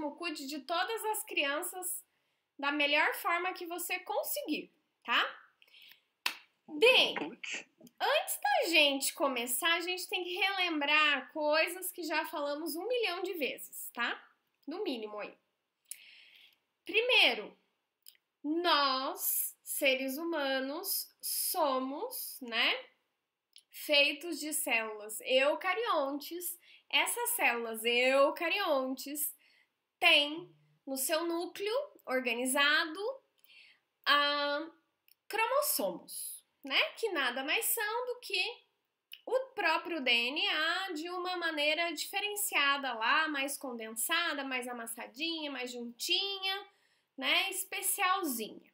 ótimo, cuide de todas as crianças da melhor forma que você conseguir, tá? Bem, antes da gente começar, a gente tem que relembrar coisas que já falamos um milhão de vezes, tá? No mínimo aí. Primeiro, nós, seres humanos, somos, né? Feitos de células eucariontes. Essas células eucariontes têm no seu núcleo organizado a cromossomos né? Que nada mais são do que o próprio DNA de uma maneira diferenciada lá, mais condensada, mais amassadinha, mais juntinha, né? Especialzinha.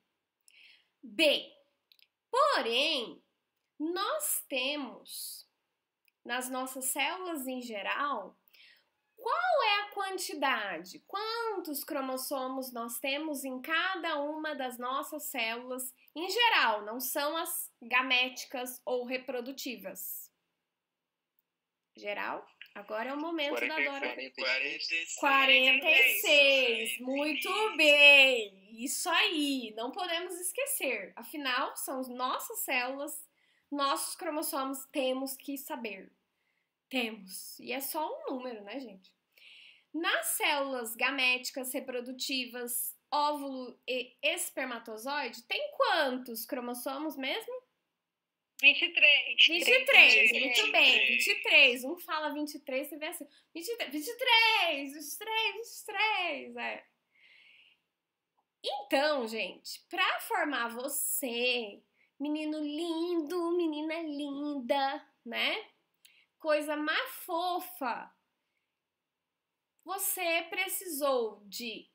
Bem, porém, nós temos nas nossas células em geral qual é a quantidade? Quantos cromossomos nós temos em cada uma das nossas células em geral, não são as gaméticas ou reprodutivas. Geral, agora é o momento 40, da Dora. 46. 46. Muito bem. Isso aí, não podemos esquecer. Afinal, são nossas células, nossos cromossomos, temos que saber. Temos. E é só um número, né, gente? Nas células gaméticas reprodutivas, óvulo e espermatozoide tem quantos cromossomos mesmo? 23. 23, 23. muito bem, 23. Um fala 23, você vê assim, 23, 23, 23, 23, é. Então, gente, para formar você, menino lindo, menina linda, né? Coisa mais fofa, você precisou de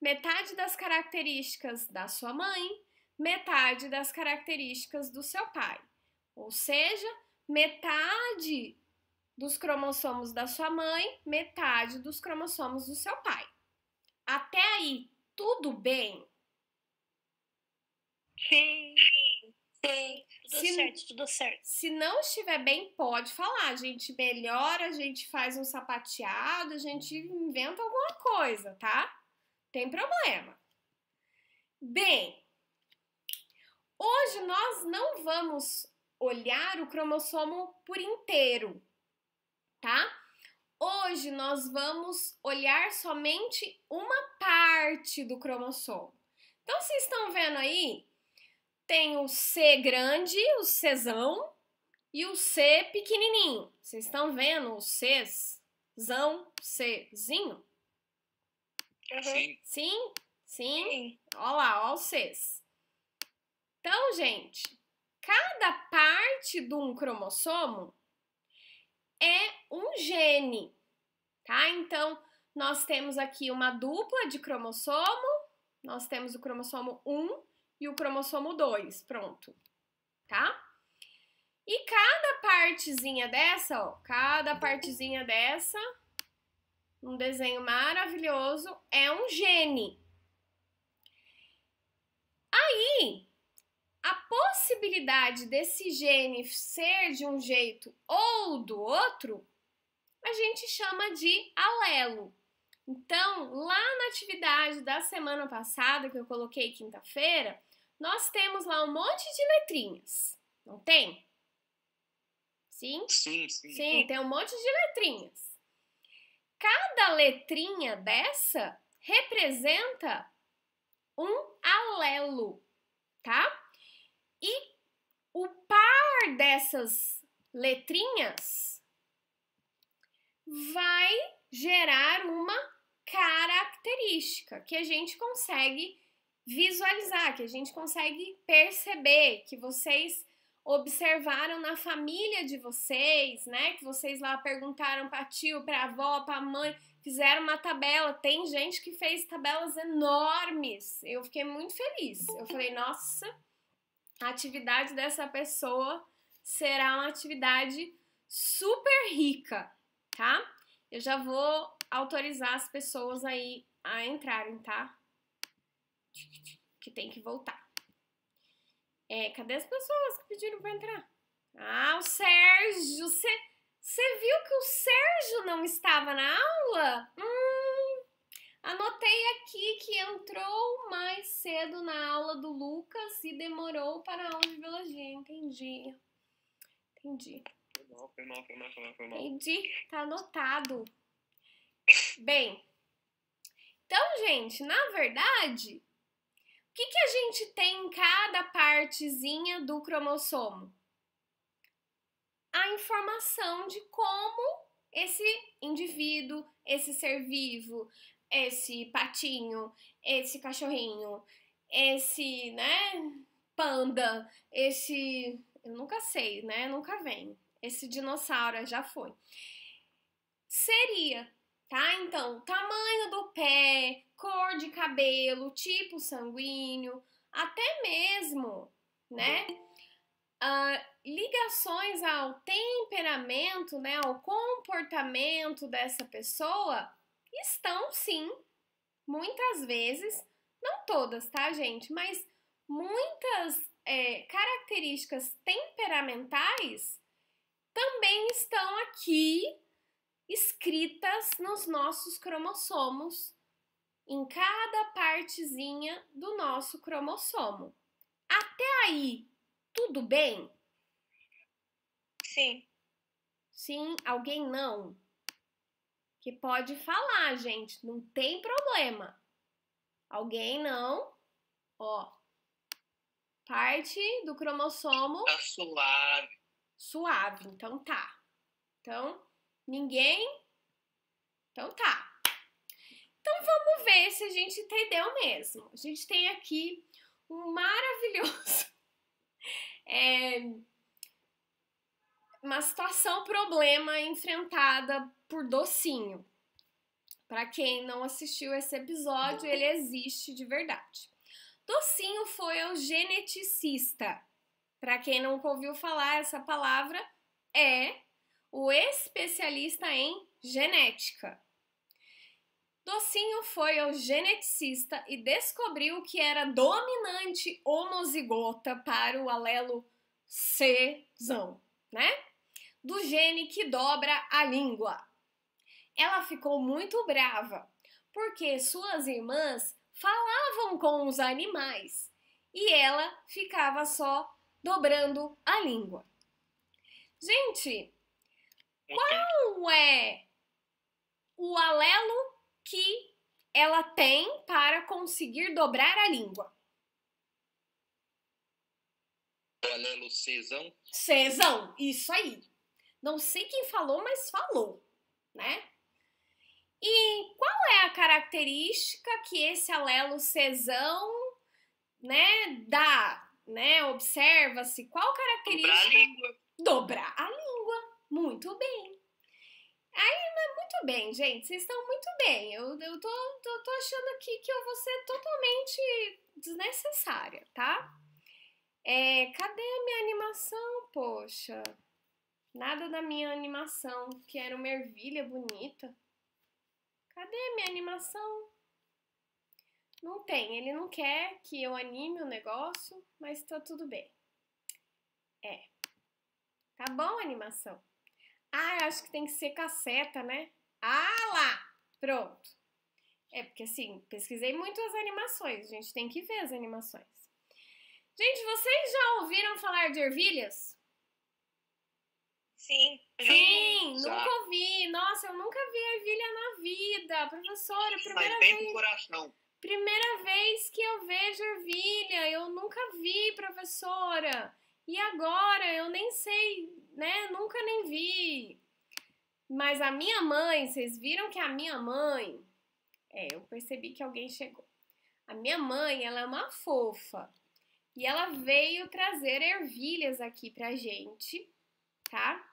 metade das características da sua mãe, metade das características do seu pai. Ou seja, metade dos cromossomos da sua mãe, metade dos cromossomos do seu pai. Até aí, tudo bem? Sim. Sim, tudo se, certo, tudo certo. Se não estiver bem, pode falar. A gente melhora, a gente faz um sapateado, a gente inventa alguma coisa, tá? Tem problema. Bem, hoje nós não vamos olhar o cromossomo por inteiro, tá? Hoje nós vamos olhar somente uma parte do cromossomo. Então, vocês estão vendo aí? Tem o C grande, o Czão, e o C pequenininho. Vocês estão vendo o Czão, Czinho? Uhum. Sim. Sim? Sim? Olha lá, ó os Cs. Então, gente, cada parte de um cromossomo é um gene, tá? Então, nós temos aqui uma dupla de cromossomo, nós temos o cromossomo 1 e o cromossomo 2, pronto, tá? E cada partezinha dessa, ó, cada partezinha dessa um desenho maravilhoso, é um gene. Aí, a possibilidade desse gene ser de um jeito ou do outro, a gente chama de alelo. Então, lá na atividade da semana passada, que eu coloquei quinta-feira, nós temos lá um monte de letrinhas, não tem? Sim? Sim, sim. Sim, tem um monte de letrinhas. Cada letrinha dessa representa um alelo, tá? E o par dessas letrinhas vai gerar uma característica que a gente consegue visualizar, que a gente consegue perceber, que vocês observaram na família de vocês, né? Que vocês lá perguntaram para tio, para avó, para mãe, fizeram uma tabela. Tem gente que fez tabelas enormes. Eu fiquei muito feliz. Eu falei, nossa, a atividade dessa pessoa será uma atividade super rica, tá? Eu já vou autorizar as pessoas aí a entrarem, tá? Que tem que voltar. É, cadê as pessoas que pediram para entrar? Ah, o Sérgio. Você viu que o Sérgio não estava na aula? Hum, entrou mais cedo na aula do Lucas e demorou para a aula de biologia. Entendi. Entendi. Foi mal, foi mal, foi mal, foi mal, foi mal. Entendi. Tá anotado. Bem, então, gente, na verdade, o que, que a gente tem em cada partezinha do cromossomo? A informação de como esse indivíduo, esse ser vivo, esse patinho, esse cachorrinho, esse, né, panda, esse, eu nunca sei, né, nunca vem. Esse dinossauro já foi. Seria, tá? Então, tamanho do pé, cor de cabelo, tipo sanguíneo, até mesmo, né? Uh, ligações ao temperamento, né, ao comportamento dessa pessoa estão sim, muitas vezes, não todas, tá, gente? Mas muitas é, características temperamentais também estão aqui escritas nos nossos cromossomos, em cada partezinha do nosso cromossomo. Até aí, tudo bem? Sim. Sim, alguém não? que pode falar, gente, não tem problema. Alguém não, ó, parte do cromossomo tá suave. Suave, então tá. Então, ninguém Então tá. Então vamos ver se a gente entendeu mesmo. A gente tem aqui um maravilhoso é, uma situação problema enfrentada por Docinho. Para quem não assistiu esse episódio, ele existe de verdade. Docinho foi o geneticista. Para quem nunca ouviu falar essa palavra, é o especialista em genética. Docinho foi o geneticista e descobriu que era dominante homozigota para o alelo C, né? Do gene que dobra a língua ela ficou muito brava, porque suas irmãs falavam com os animais e ela ficava só dobrando a língua. Gente, qual é o alelo que ela tem para conseguir dobrar a língua? O alelo Czão? Czão, isso aí. Não sei quem falou, mas falou, né? E qual é a característica que esse alelo cesão, né, dá, né? Observa-se qual característica? Dobrar a língua. Dobrar a língua. Muito bem. Aí, né, muito bem, gente. Vocês estão muito bem. Eu, eu tô, tô, tô achando aqui que eu vou ser totalmente desnecessária, tá? É, cadê a minha animação, poxa? Nada da minha animação, que era uma ervilha bonita. Cadê minha animação? Não tem, ele não quer que eu anime o negócio, mas tá tudo bem. É. Tá bom a animação? Ah, acho que tem que ser casseta, né? Ah lá! Pronto. É porque assim, pesquisei muito as animações, a gente tem que ver as animações. Gente, vocês já ouviram falar de ervilhas? Sim. Sim, nunca ouvi. Nossa, eu nunca vi ervilha na vida. Professora, primeira bem vez. pro coração. Primeira vez que eu vejo ervilha. Eu nunca vi, professora. E agora? Eu nem sei, né? Nunca nem vi. Mas a minha mãe, vocês viram que a minha mãe. É, eu percebi que alguém chegou. A minha mãe, ela é uma fofa. E ela veio trazer ervilhas aqui pra gente, tá?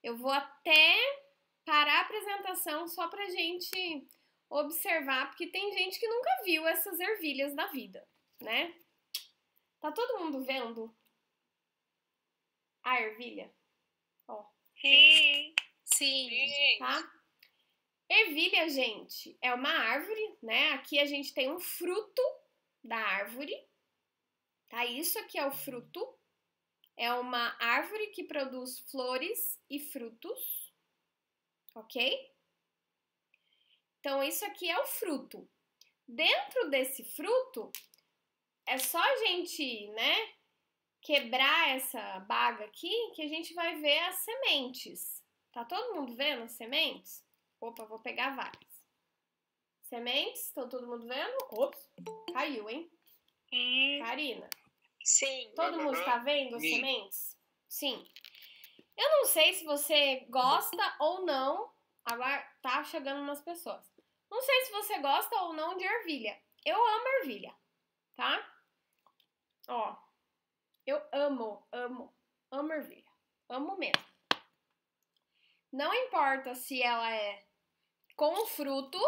Eu vou até parar a apresentação só pra gente observar, porque tem gente que nunca viu essas ervilhas na vida, né? Tá todo mundo vendo a ervilha? Ó. Sim. Sim. Tá? Ervilha, gente, é uma árvore, né? Aqui a gente tem um fruto da árvore. Tá? Isso aqui é o fruto é uma árvore que produz flores e frutos, ok? Então, isso aqui é o fruto. dentro desse fruto, é só a gente, né, quebrar essa baga aqui que a gente vai ver as sementes. Tá todo mundo vendo as sementes? Opa, vou pegar várias. Sementes, estão todo mundo vendo? Ops, caiu, hein? Hum, Karina, sim. todo mundo está vendo as Sim. sementes? Sim. Eu não sei se você gosta ou não. Agora tá chegando umas pessoas. Não sei se você gosta ou não de ervilha. Eu amo ervilha, tá? Ó, eu amo, amo, amo ervilha. Amo mesmo. Não importa se ela é com fruto,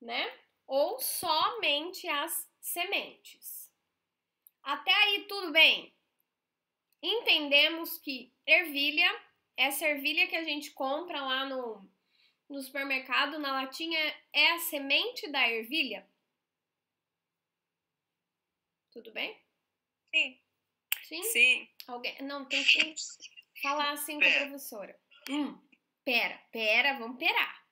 né? Ou somente as sementes. Até aí tudo bem? Entendemos que ervilha, essa ervilha que a gente compra lá no, no supermercado, na latinha, é a semente da ervilha? Tudo bem? Sim. Sim? Sim. Alguém? Não, tem que falar assim com a Pera. professora. Hum, pera, pera, vamos perar.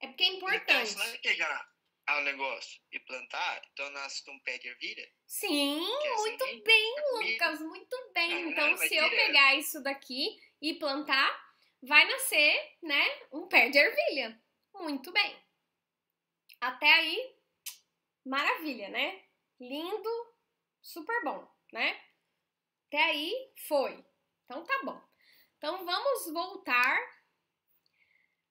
É porque é Então, importante. se nós pegar o negócio e plantar, então nasce um pé de ervilha. Sim, que é muito semente, bem, é. Lucas, muito bem. Então, se eu pegar isso daqui e plantar, vai nascer, né, um pé de ervilha. Muito bem. Até aí, maravilha, né? Lindo, super bom, né? Até aí, foi. Então, tá bom. Então, vamos voltar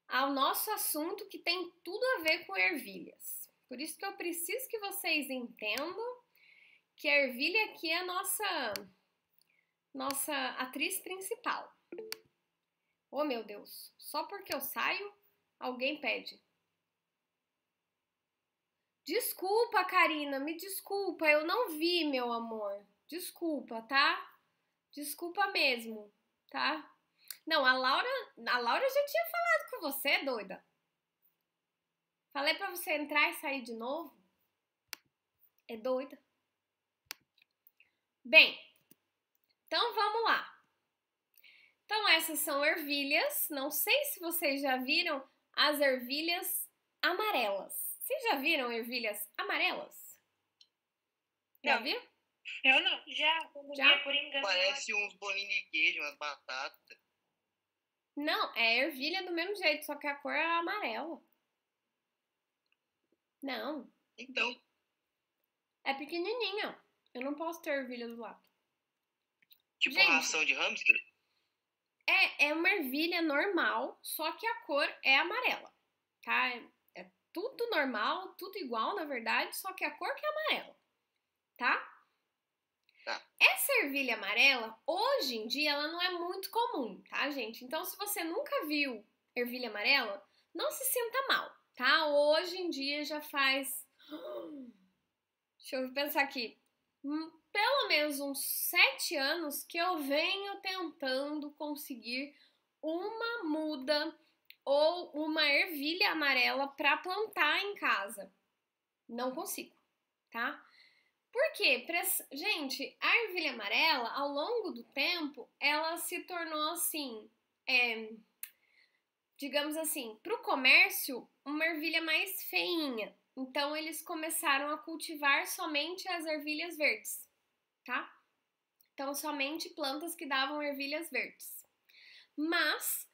ao nosso assunto que tem tudo a ver com ervilhas. Por isso que eu preciso que vocês entendam que a ervilha aqui é a nossa nossa atriz principal. Oh meu Deus, só porque eu saio, alguém pede. Desculpa, Karina, me desculpa, eu não vi, meu amor. Desculpa, tá? Desculpa mesmo, tá? Não, a Laura, a Laura já tinha falado com você, doida. Falei pra você entrar e sair de novo. É doida. Bem, então vamos lá. Então essas são ervilhas. Não sei se vocês já viram as ervilhas amarelas. Vocês já viram ervilhas amarelas? Já Não. viram? Eu não. Já. Já? por engano. Parece uns bolinhos de queijo, umas batatas. Não, é ervilha do mesmo jeito, só que a cor é amarela. Não, Então, é pequenininha. Eu não posso ter ervilha do lado. tipo Gente. ração de hamster. É, é uma ervilha normal, só que a cor é amarela, tá? Tudo normal, tudo igual, na verdade, só que a cor que é amarela, tá? Tá. Essa ervilha amarela, hoje em dia, ela não é muito comum, tá, gente? Então, se você nunca viu ervilha amarela, não se sinta mal, tá? Hoje em dia já faz. Deixa eu pensar aqui. Hum, Pelo menos uns sete anos que eu venho tentando conseguir uma muda ou uma ervilha amarela para plantar em casa. Não consigo, tá? Por quê? Gente, a ervilha amarela, ao longo do tempo, ela se tornou assim, é, digamos assim, para o comércio, uma ervilha mais feinha. Então, eles começaram a cultivar somente as ervilhas verdes, tá? Então, somente plantas que davam ervilhas verdes. Mas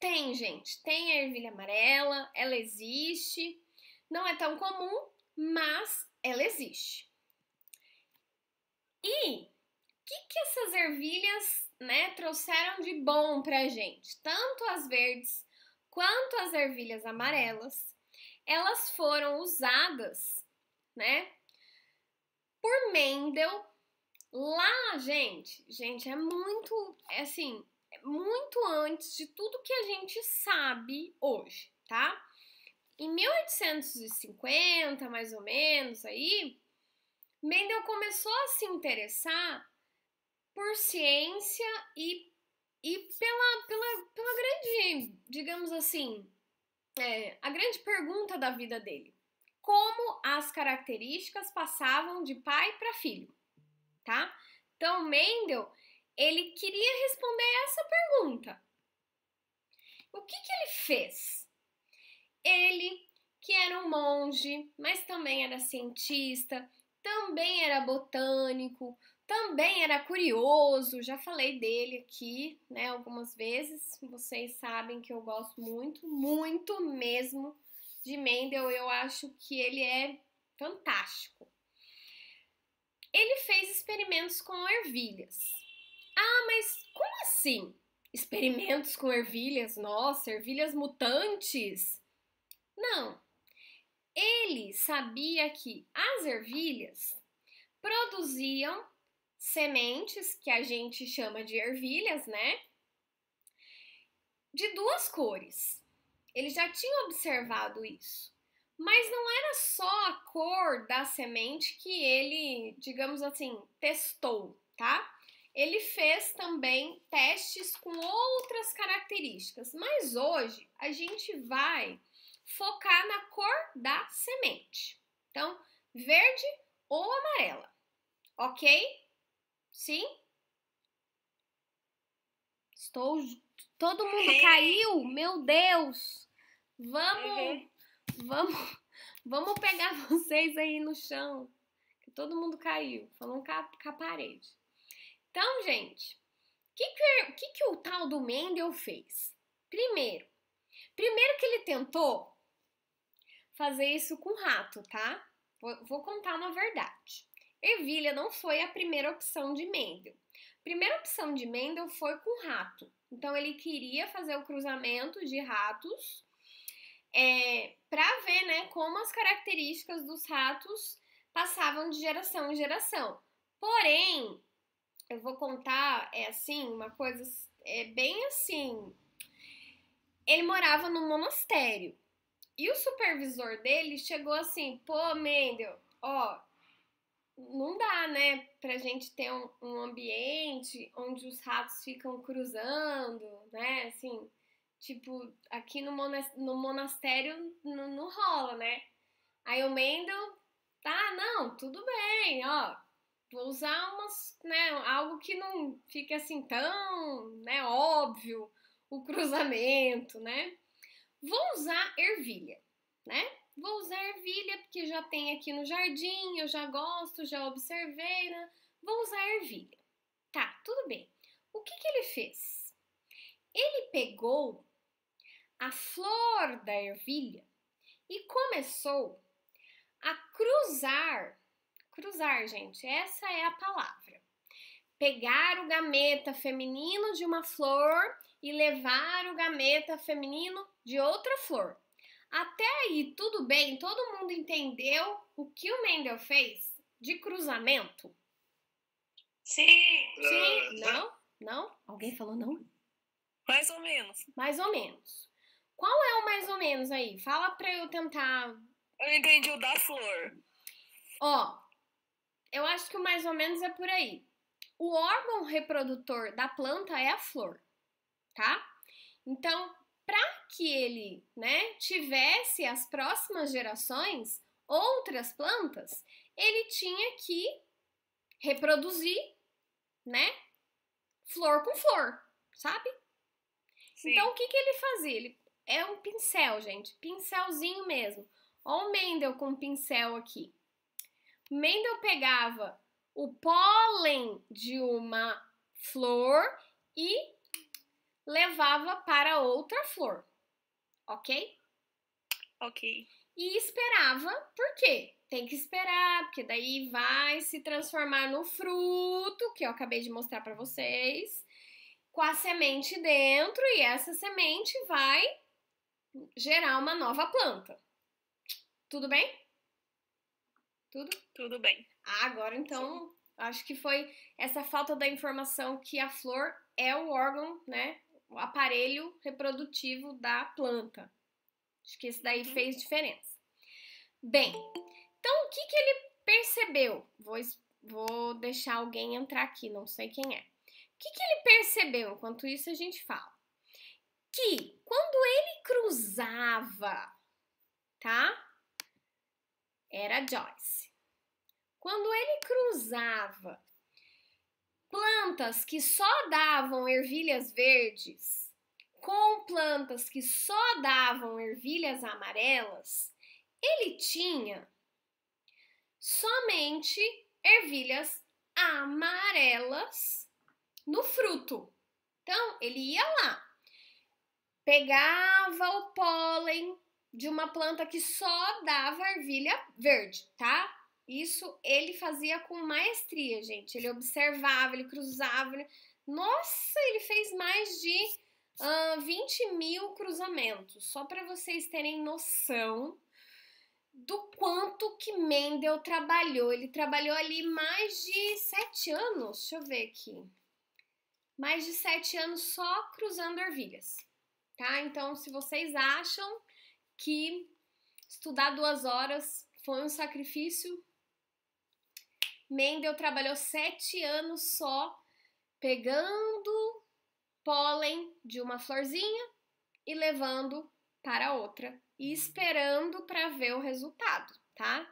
tem, gente, tem a ervilha amarela, ela existe. Não é tão comum, mas ela existe. E o que, que essas ervilhas né, trouxeram de bom pra gente? Tanto as verdes quanto as ervilhas amarelas, elas foram usadas, né, por Mendel lá, gente. Gente, é muito, é assim, muito antes de tudo que a gente sabe hoje, tá? Em 1850, mais ou menos, aí, Mendel começou a se interessar por ciência e, e pela, pela, pela grande, digamos assim, é, a grande pergunta da vida dele. Como as características passavam de pai para filho, tá? Então, Mendel, ele queria responder essa pergunta. O que, que ele fez? Ele que era um monge, mas também era cientista, também era botânico, também era curioso. Já falei dele aqui, né, algumas vezes. Vocês sabem que eu gosto muito, muito mesmo de Mendel. Eu acho que ele é fantástico. Ele fez experimentos com ervilhas. Ah, mas como assim? Experimentos com ervilhas? Nossa, ervilhas mutantes? Não. Ele sabia que as ervilhas produziam sementes, que a gente chama de ervilhas, né? De duas cores. Ele já tinha observado isso. Mas não era só a cor da semente que ele, digamos assim, testou, tá? Ele fez também testes com outras características, mas hoje a gente vai focar na cor da semente. Então, verde ou amarela, ok? Sim? Estou. Todo mundo caiu? Meu Deus! Vamos. Uhum. Vamos. Vamos pegar vocês aí no chão. Que todo mundo caiu. Falando com a, com a parede. Então, gente, o que, que, que, que o tal do Mendel fez? Primeiro, primeiro que ele tentou fazer isso com rato, tá? Vou, vou contar uma verdade. Ervilha não foi a primeira opção de Mendel. Primeira opção de Mendel foi com rato. Então ele queria fazer o cruzamento de ratos é, para ver, né, como as características dos ratos passavam de geração em geração. Porém, eu vou contar, é assim, uma coisa é bem assim. Ele morava num monastério. E o supervisor dele chegou assim, pô, Mendel, ó, não dá, né, pra gente ter um, um, ambiente onde os ratos ficam cruzando, né, assim, tipo, aqui no, no monastério não, não rola, né. Aí o Mendel, tá, não, tudo bem, ó, vou usar umas, né, algo que não fique assim tão, né, óbvio, o cruzamento, né? Vou usar ervilha, né? Vou usar ervilha porque já tem aqui no jardim, eu já gosto, já observei, né? Vou usar ervilha. Tá, tudo bem. O que que ele fez? Ele pegou a flor da ervilha e começou a cruzar Cruzar, gente, essa é a palavra. Pegar o gameta feminino de uma flor e levar o gameta feminino de outra flor. Até aí, tudo bem? Todo mundo entendeu o que o Mendel fez de cruzamento? Sim. Sim? Não? Não? Alguém falou não? Mais ou menos. Mais ou menos. Qual é o mais ou menos aí? Fala pra eu tentar. Eu entendi o da flor. Ó, eu acho que mais ou menos é por aí. O órgão reprodutor da planta é a flor, tá? Então, para que ele, né, tivesse as próximas gerações outras plantas, ele tinha que reproduzir, né, flor com flor, sabe? Sim. Então, o que que ele fazia? Ele é um pincel, gente, pincelzinho mesmo. Ó o Mendel com um pincel aqui. Mendel pegava o pólen de uma flor e levava para outra flor, ok? Ok. E esperava, por quê? Tem que esperar, porque daí vai se transformar no fruto, que eu acabei de mostrar para vocês, com a semente dentro, e essa semente vai gerar uma nova planta. Tudo bem? Tudo? Tudo bem. Ah, agora então, Sim. acho que foi essa falta da informação que a flor é o órgão, né? O aparelho reprodutivo da planta. Acho que isso daí uhum. fez diferença. Bem, então o que, que ele percebeu? Vou, vou deixar alguém entrar aqui, não sei quem é. O que, que ele percebeu? Enquanto isso, a gente fala. Que quando ele cruzava, tá? Era Joyce. Quando ele cruzava plantas que só davam ervilhas verdes com plantas que só davam ervilhas amarelas, ele tinha somente ervilhas amarelas no fruto. Então, ele ia lá, pegava o pólen de uma planta que só dava ervilha verde, tá? Isso ele fazia com maestria, gente. Ele observava, ele cruzava. Ele... Nossa, ele fez mais de uh, 20 mil cruzamentos. Só para vocês terem noção do quanto que Mendel trabalhou. Ele trabalhou ali mais de sete anos. Deixa eu ver aqui. Mais de sete anos só cruzando ervilhas, tá? Então, se vocês acham que estudar duas horas foi um sacrifício, Mendel trabalhou sete anos só pegando pólen de uma florzinha e levando para outra e esperando para ver o resultado, tá?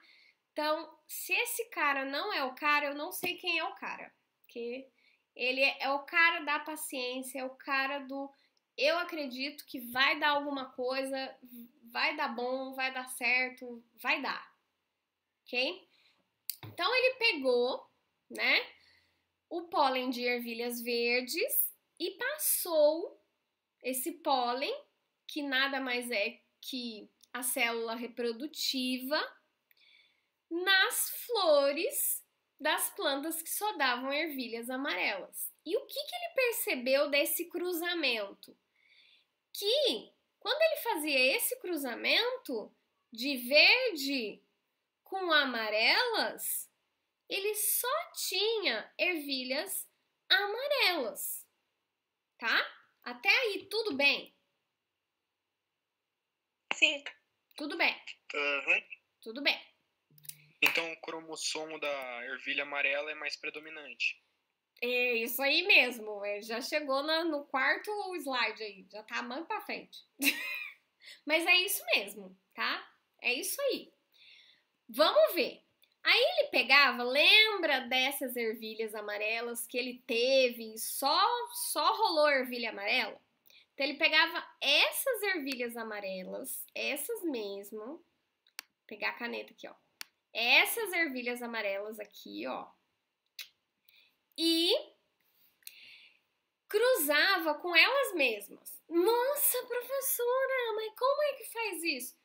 Então, se esse cara não é o cara, eu não sei quem é o cara, porque ele é o cara da paciência, é o cara do eu acredito que vai dar alguma coisa, vai dar bom, vai dar certo, vai dar, ok? Então ele pegou, né, o pólen de ervilhas verdes e passou esse pólen, que nada mais é que a célula reprodutiva, nas flores das plantas que só davam ervilhas amarelas. E o que, que ele percebeu desse cruzamento? Que quando ele fazia esse cruzamento de verde com amarelas, ele só tinha ervilhas amarelas, tá? Até aí, tudo bem? Sim. Tudo bem. Uhum. Tudo bem. Então o cromossomo da ervilha amarela é mais predominante. É isso aí mesmo. É, já chegou na, no quarto slide aí. Já tá mão pra frente. Mas é isso mesmo, tá? É isso aí. Vamos ver. Aí ele pegava, lembra dessas ervilhas amarelas que ele teve e só, só rolou ervilha amarela? Então ele pegava essas ervilhas amarelas, essas mesmo, Vou pegar a caneta aqui, ó. Essas ervilhas amarelas aqui, ó. E cruzava com elas mesmas. Nossa, professora, mas como é que faz isso?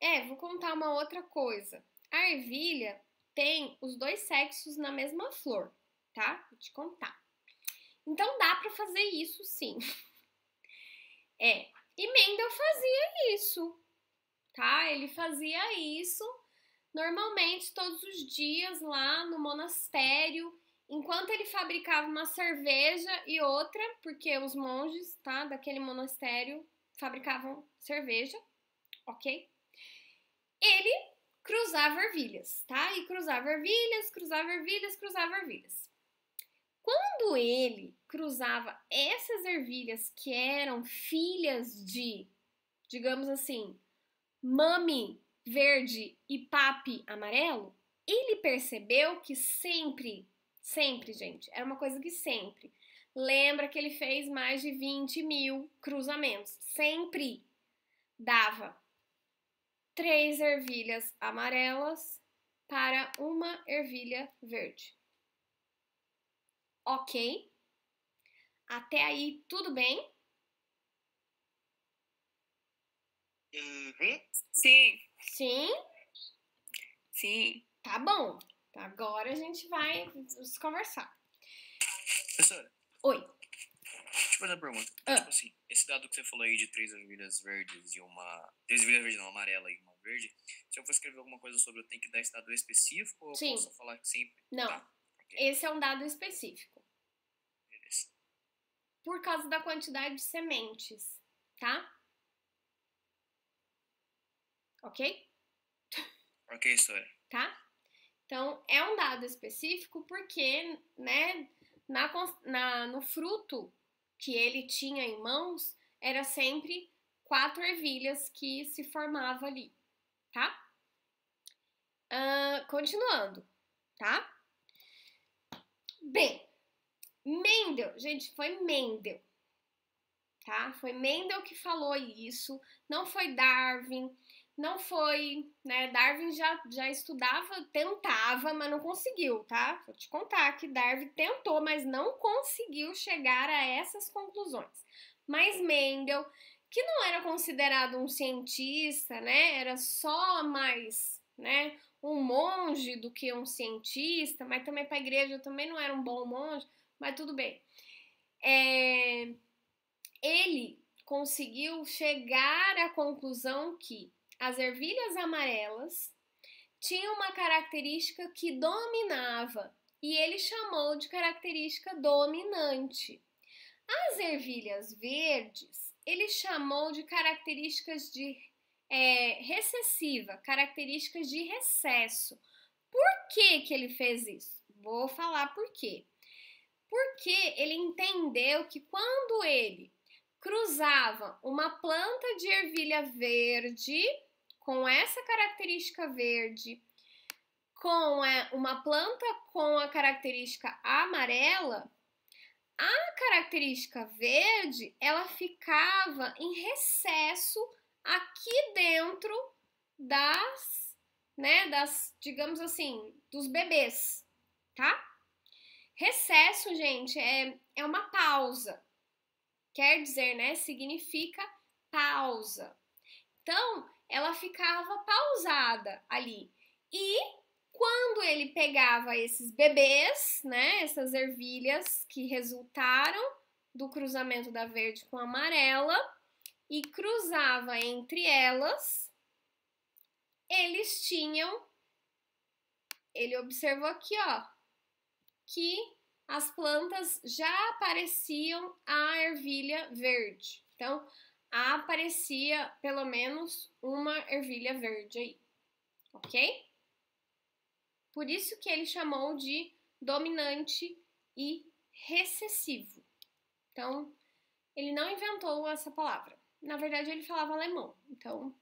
É, vou contar uma outra coisa. A ervilha tem os dois sexos na mesma flor, tá? Vou te contar. Então dá para fazer isso sim. É, e Mendel fazia isso, tá? Ele fazia isso normalmente todos os dias lá no monastério, enquanto ele fabricava uma cerveja e outra, porque os monges, tá, daquele monastério fabricavam cerveja, ok? Ele cruzava ervilhas, tá? E cruzava ervilhas, cruzava ervilhas, cruzava ervilhas. Quando ele cruzava essas ervilhas que eram filhas de, digamos assim, mame verde e papi amarelo, ele percebeu que sempre, sempre, gente, era uma coisa que sempre. Lembra que ele fez mais de 20 mil cruzamentos. Sempre dava três ervilhas amarelas para uma ervilha verde. Ok? Até aí, tudo bem? Uhum. Sim. Sim? Sim. Tá bom. Agora a gente vai conversar. Professora, Oi. deixa eu fazer uma pergunta. Ah. Tipo assim, esse dado que você falou aí de três ervilhas verdes e uma. Três ervilhas verdes, não, amarela e uma verde. Se eu for escrever alguma coisa sobre, eu tenho que dar esse dado específico ou eu Sim. posso falar que sempre. Não, Tá, esse é um dado específico. beleza. Por causa da quantidade de sementes, tá? Ok? Ok, história. tá? Então, é um dado específico porque, né, na, na- no fruto que ele tinha em mãos, era sempre quatro ervilhas que se formava ali, tá? Ah, continuando, tá? Bem, Mendel, gente, foi Mendel, tá? Foi Mendel que falou isso, não foi Darwin, não foi, né? Darwin já, já estudava, tentava, mas não conseguiu, tá? Vou te contar que Darwin tentou, mas não conseguiu chegar a essas conclusões. Mas Mendel, que não era considerado um cientista, né? Era só mais, né? Um monge do que um cientista, mas também para a igreja também não era um bom monge, mas tudo bem. É, ele conseguiu chegar à conclusão que as ervilhas amarelas tinham uma característica que dominava e ele chamou de característica dominante. As ervilhas verdes ele chamou de características de é, recessiva, características de recesso. Por que, que ele fez isso? Vou falar por quê. Porque ele entendeu que quando ele cruzava uma planta de ervilha verde com essa característica verde, com é, uma planta com a característica amarela, a característica verde ela ficava em recesso aqui dentro das, né, das, digamos assim, dos bebês, tá? Recesso, gente, é, é uma pausa. Quer dizer, né, significa pausa. Então, ela ficava pausada ali. E quando ele pegava esses bebês, né, essas ervilhas que resultaram do cruzamento da verde com a amarela e cruzava entre elas, eles tinham ele observou aqui, ó, que as plantas já apareciam a ervilha verde. Então, aparecia pelo menos uma ervilha verde aí, ok? Por isso que ele chamou de dominante e recessivo. Então, ele não inventou essa palavra. Na verdade, ele falava alemão. Então,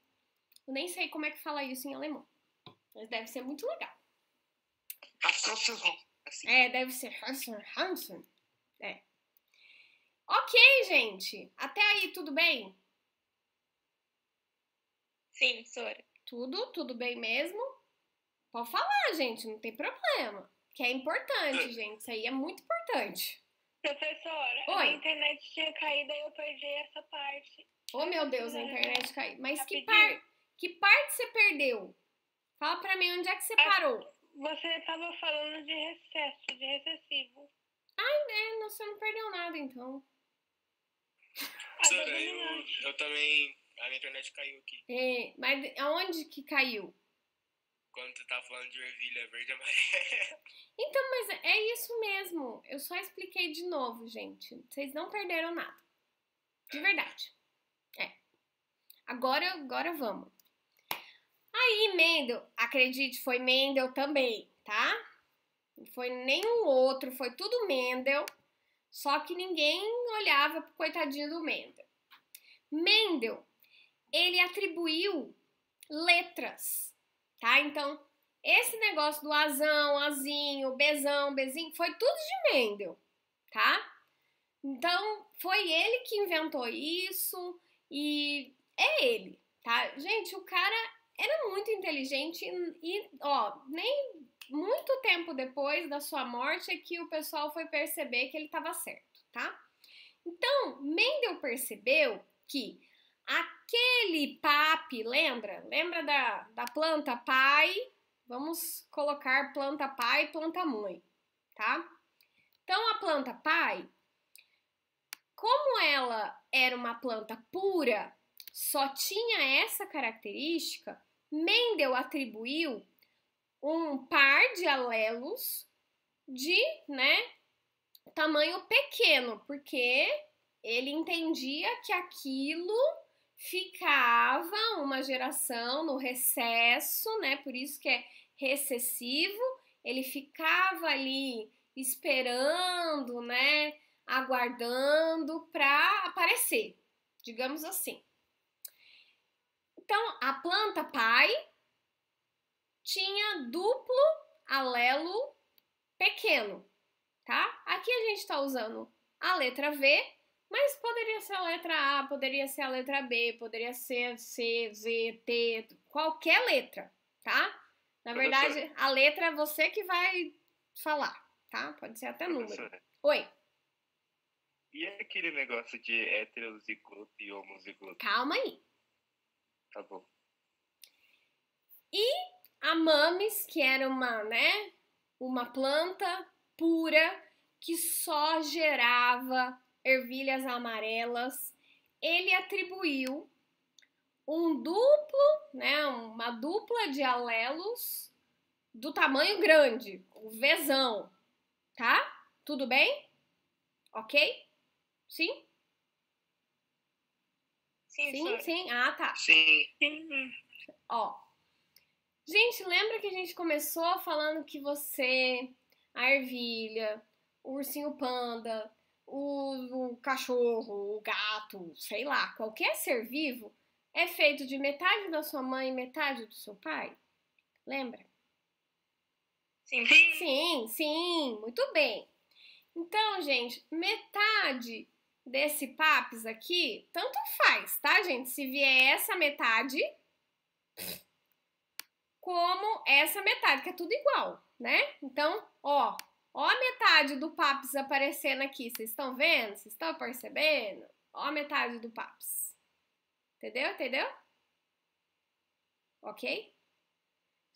eu nem sei como é que fala isso em alemão. Mas deve ser muito legal. É, deve ser Hansen, Hansen. É. Ok, gente. Até aí, tudo bem? Sim, Sora. Tudo, tudo bem mesmo? Pode falar, gente, não tem problema. Que é importante, gente. Isso aí é muito importante. Professora, Oi. a internet tinha caído e eu perdi essa parte. Oh, meu Deus, a internet caiu. Mas que, par... que parte você perdeu? Fala pra mim onde é que você Ah. parou. Você estava falando de recesso, de recessivo. É, não, você não perdeu nada, então. A Sora, eu, eu também. A minha internet caiu aqui. É, mas aonde que caiu? Quando você tava falando de ervilha verde e amarela. Então, mas é isso mesmo. Eu só expliquei de novo, gente. Vocês não perderam nada. De verdade. É. Agora, agora vamos. Aí, Mendel, acredite, foi Mendel também, tá? Não foi nenhum outro, foi tudo Mendel. Só que ninguém olhava pro coitadinho do Mendel. Mendel, ele atribuiu letras, tá? Então, esse negócio do azão, azinho, bezão, bezinho, foi tudo de Mendel, tá? Então, foi ele que inventou isso e é ele, tá? Gente, o cara era muito inteligente e, e, ó, nem muito tempo depois da sua morte é que o pessoal foi perceber que ele estava certo, tá? Então, Mendel percebeu que aquele papi, lembra? Lembra da, da planta pai? Vamos colocar planta pai e planta mãe, tá? Então, a planta pai, como ela era uma planta pura, só tinha essa característica, Mendel atribuiu um par de alelos de, né, tamanho pequeno, porque ele entendia que aquilo ficava uma geração no recesso, né? Por isso que é recessivo. Ele ficava ali esperando, né? Aguardando para aparecer, digamos assim. Então, a planta pai tinha duplo alelo pequeno, tá? Aqui a gente está usando a letra V, mas poderia ser a letra A, poderia ser a letra B, poderia ser C, Z, T, qualquer letra, tá? Na verdade, a letra é você que vai falar, tá? Pode ser até número. Professora, Oi, e aquele negócio de heterozigoto e homozigoto? calma aí. Tá bom. A mames, que era uma, né, uma planta pura que só gerava ervilhas amarelas, ele atribuiu um duplo, né, uma dupla de alelos do tamanho grande, o Vzão, tá? Tudo bem? Ok? Sim? Sim, Sim, sim. Ah, tá. Sim. Ó. Gente, lembra que a gente começou falando que você, a ervilha, o ursinho panda, o, o cachorro, o gato, sei lá, qualquer ser vivo é feito de metade da sua mãe e metade do seu pai? Lembra? Sim. Sim, sim, muito bem. Então, gente, metade desse papis aqui, tanto faz, tá, gente? Se vier essa metade, como essa metade, que é tudo igual, né? Então, ó, ó a metade do papis aparecendo aqui, vocês estão vendo? Vocês estão percebendo? Ó a metade do papis. Entendeu? Entendeu? Ok?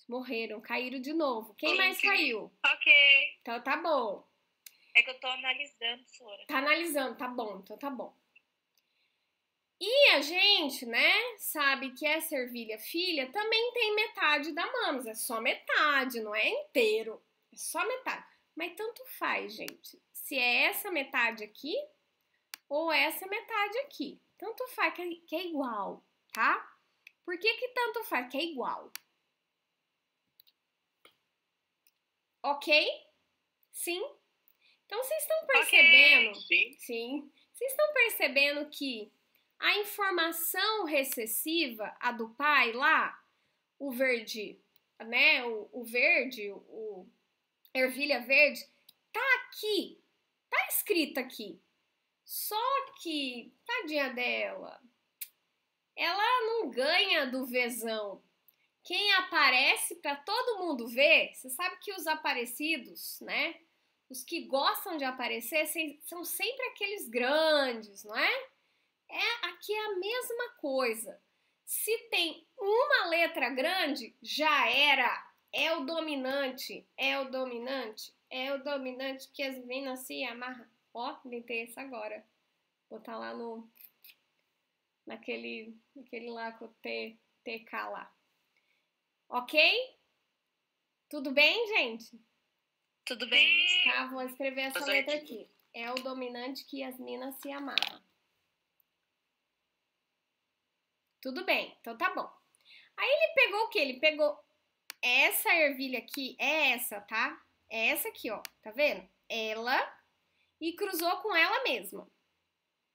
Morreram, caíram de novo. Quem Sim, mais caiu? Ok. Então tá bom. É que eu tô analisando, senhora. Tá analisando, tá bom, então tá bom. E a gente, né, sabe que essa ervilha filha também tem metade da mames, é só metade, não é inteiro, é só metade. Mas tanto faz, gente, se é essa metade aqui ou essa metade aqui. Tanto faz que é, que é igual, tá? Por que que tanto faz que é igual? Ok? Sim? Então vocês estão percebendo? Sim. Sim. Vocês estão percebendo que a informação recessiva, a do pai lá, o verde, né? O, o verde, o ervilha verde, tá aqui. Tá escrita aqui. Só que, tadinha dela, ela não ganha do Vzão. Quem aparece para todo mundo ver, você sabe que os aparecidos, né? Os que gostam de aparecer são sempre aqueles grandes, não é? É aqui é a mesma coisa. Se tem uma letra grande, já era. É o dominante, é o dominante, é o dominante que as meninas se amarram. Ó, inventei essa agora. Botar lá no naquele, naquele lá com o T, TK lá. Ok? Tudo bem, gente? Tudo bem? Tá, vou escrever essa Tá letra certinho. aqui. É o dominante que as minas se amarram. Tudo bem, então tá bom. Aí ele pegou o quê? Ele pegou essa ervilha aqui, é essa, tá? É essa aqui, ó, tá vendo? Ela e cruzou com ela mesma.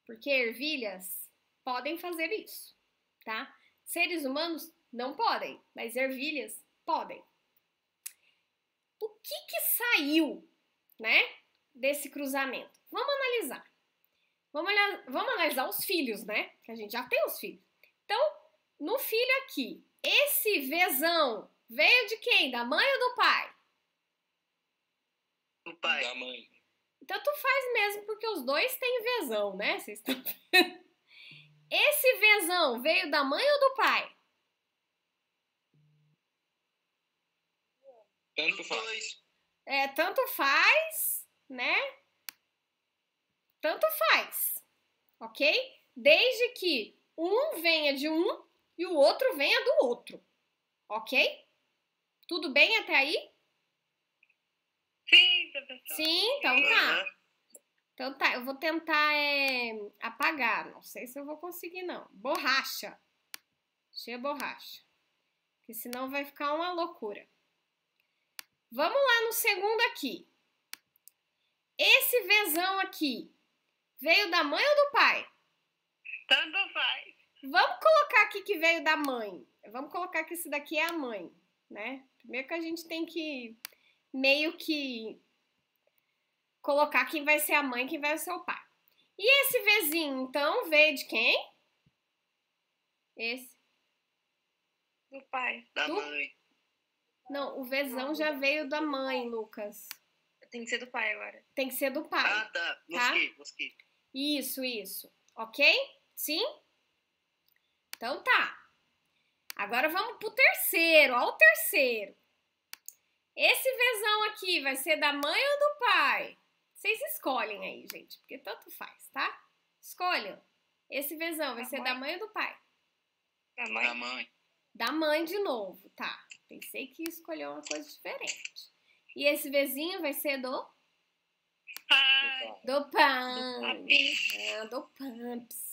Porque ervilhas podem fazer isso, tá? Seres humanos não podem, mas ervilhas podem. O que que saiu, né, desse cruzamento? Vamos analisar. Vamos, olhar- vamos analisar os filhos, né? Que a gente já tem os filhos. Então, no filho aqui, esse Vzão veio de quem? Da mãe ou do pai? O pai. Da mãe. Tanto faz mesmo, porque os dois têm Vzão, né? Vocês estão vendo? Esse Vzão veio da mãe ou do pai? Tanto faz. É, tanto faz, né? Tanto faz, ok? Desde que um venha de um e o outro venha do outro, ok? Tudo bem até aí? Sim, professor. Sim, então tá. Então tá, eu vou tentar é, apagar. Não sei se eu vou conseguir, não. Borracha. Cheia borracha. Porque senão vai ficar uma loucura. Vamos lá no segundo aqui. Esse Vzão aqui veio da mãe ou do pai? Tanto faz. Vamos colocar aqui que veio da mãe. Vamos colocar que esse daqui é a mãe, né? Primeiro que a gente tem que meio que colocar quem vai ser a mãe, quem vai ser o pai. E esse Vzinho, então, veio de quem? Esse. Do pai. Da Do- mãe. Não, o Vzão já veio da mãe, Lucas. Tem que ser do pai agora. Tem que ser do pai. Ah, tá. Mosquei, mosquei. Isso, isso. Ok? Sim? Então tá. Agora vamos pro terceiro. Ó, o terceiro. Esse Vzão aqui vai ser da mãe ou do pai? Vocês escolhem aí, gente, porque tanto faz, tá? Escolham. Esse Vzão vai Da ser mãe? da mãe ou do pai? Da mãe. Da mãe. Da mãe de novo, tá? Pensei que escolheu uma coisa diferente. E esse Vzinho vai ser do Pai. do pai. Papi. Ah, do Pumps.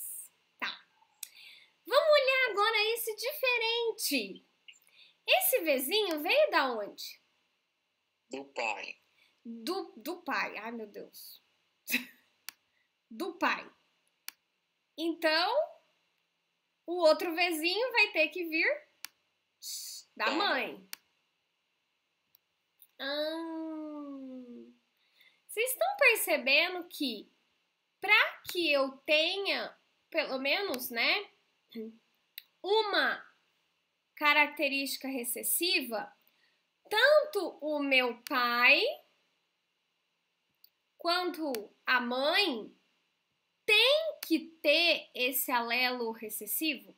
Vamos olhar agora esse diferente. Esse Vzinho veio da onde? Do pai. Do, do pai. Ai, meu Deus. do pai. Então, o outro Vzinho vai ter que vir da Da mãe. Ah. Vocês estão percebendo que para que eu tenha, pelo menos, né, uma característica recessiva, tanto o meu pai quanto a mãe tem que ter esse alelo recessivo.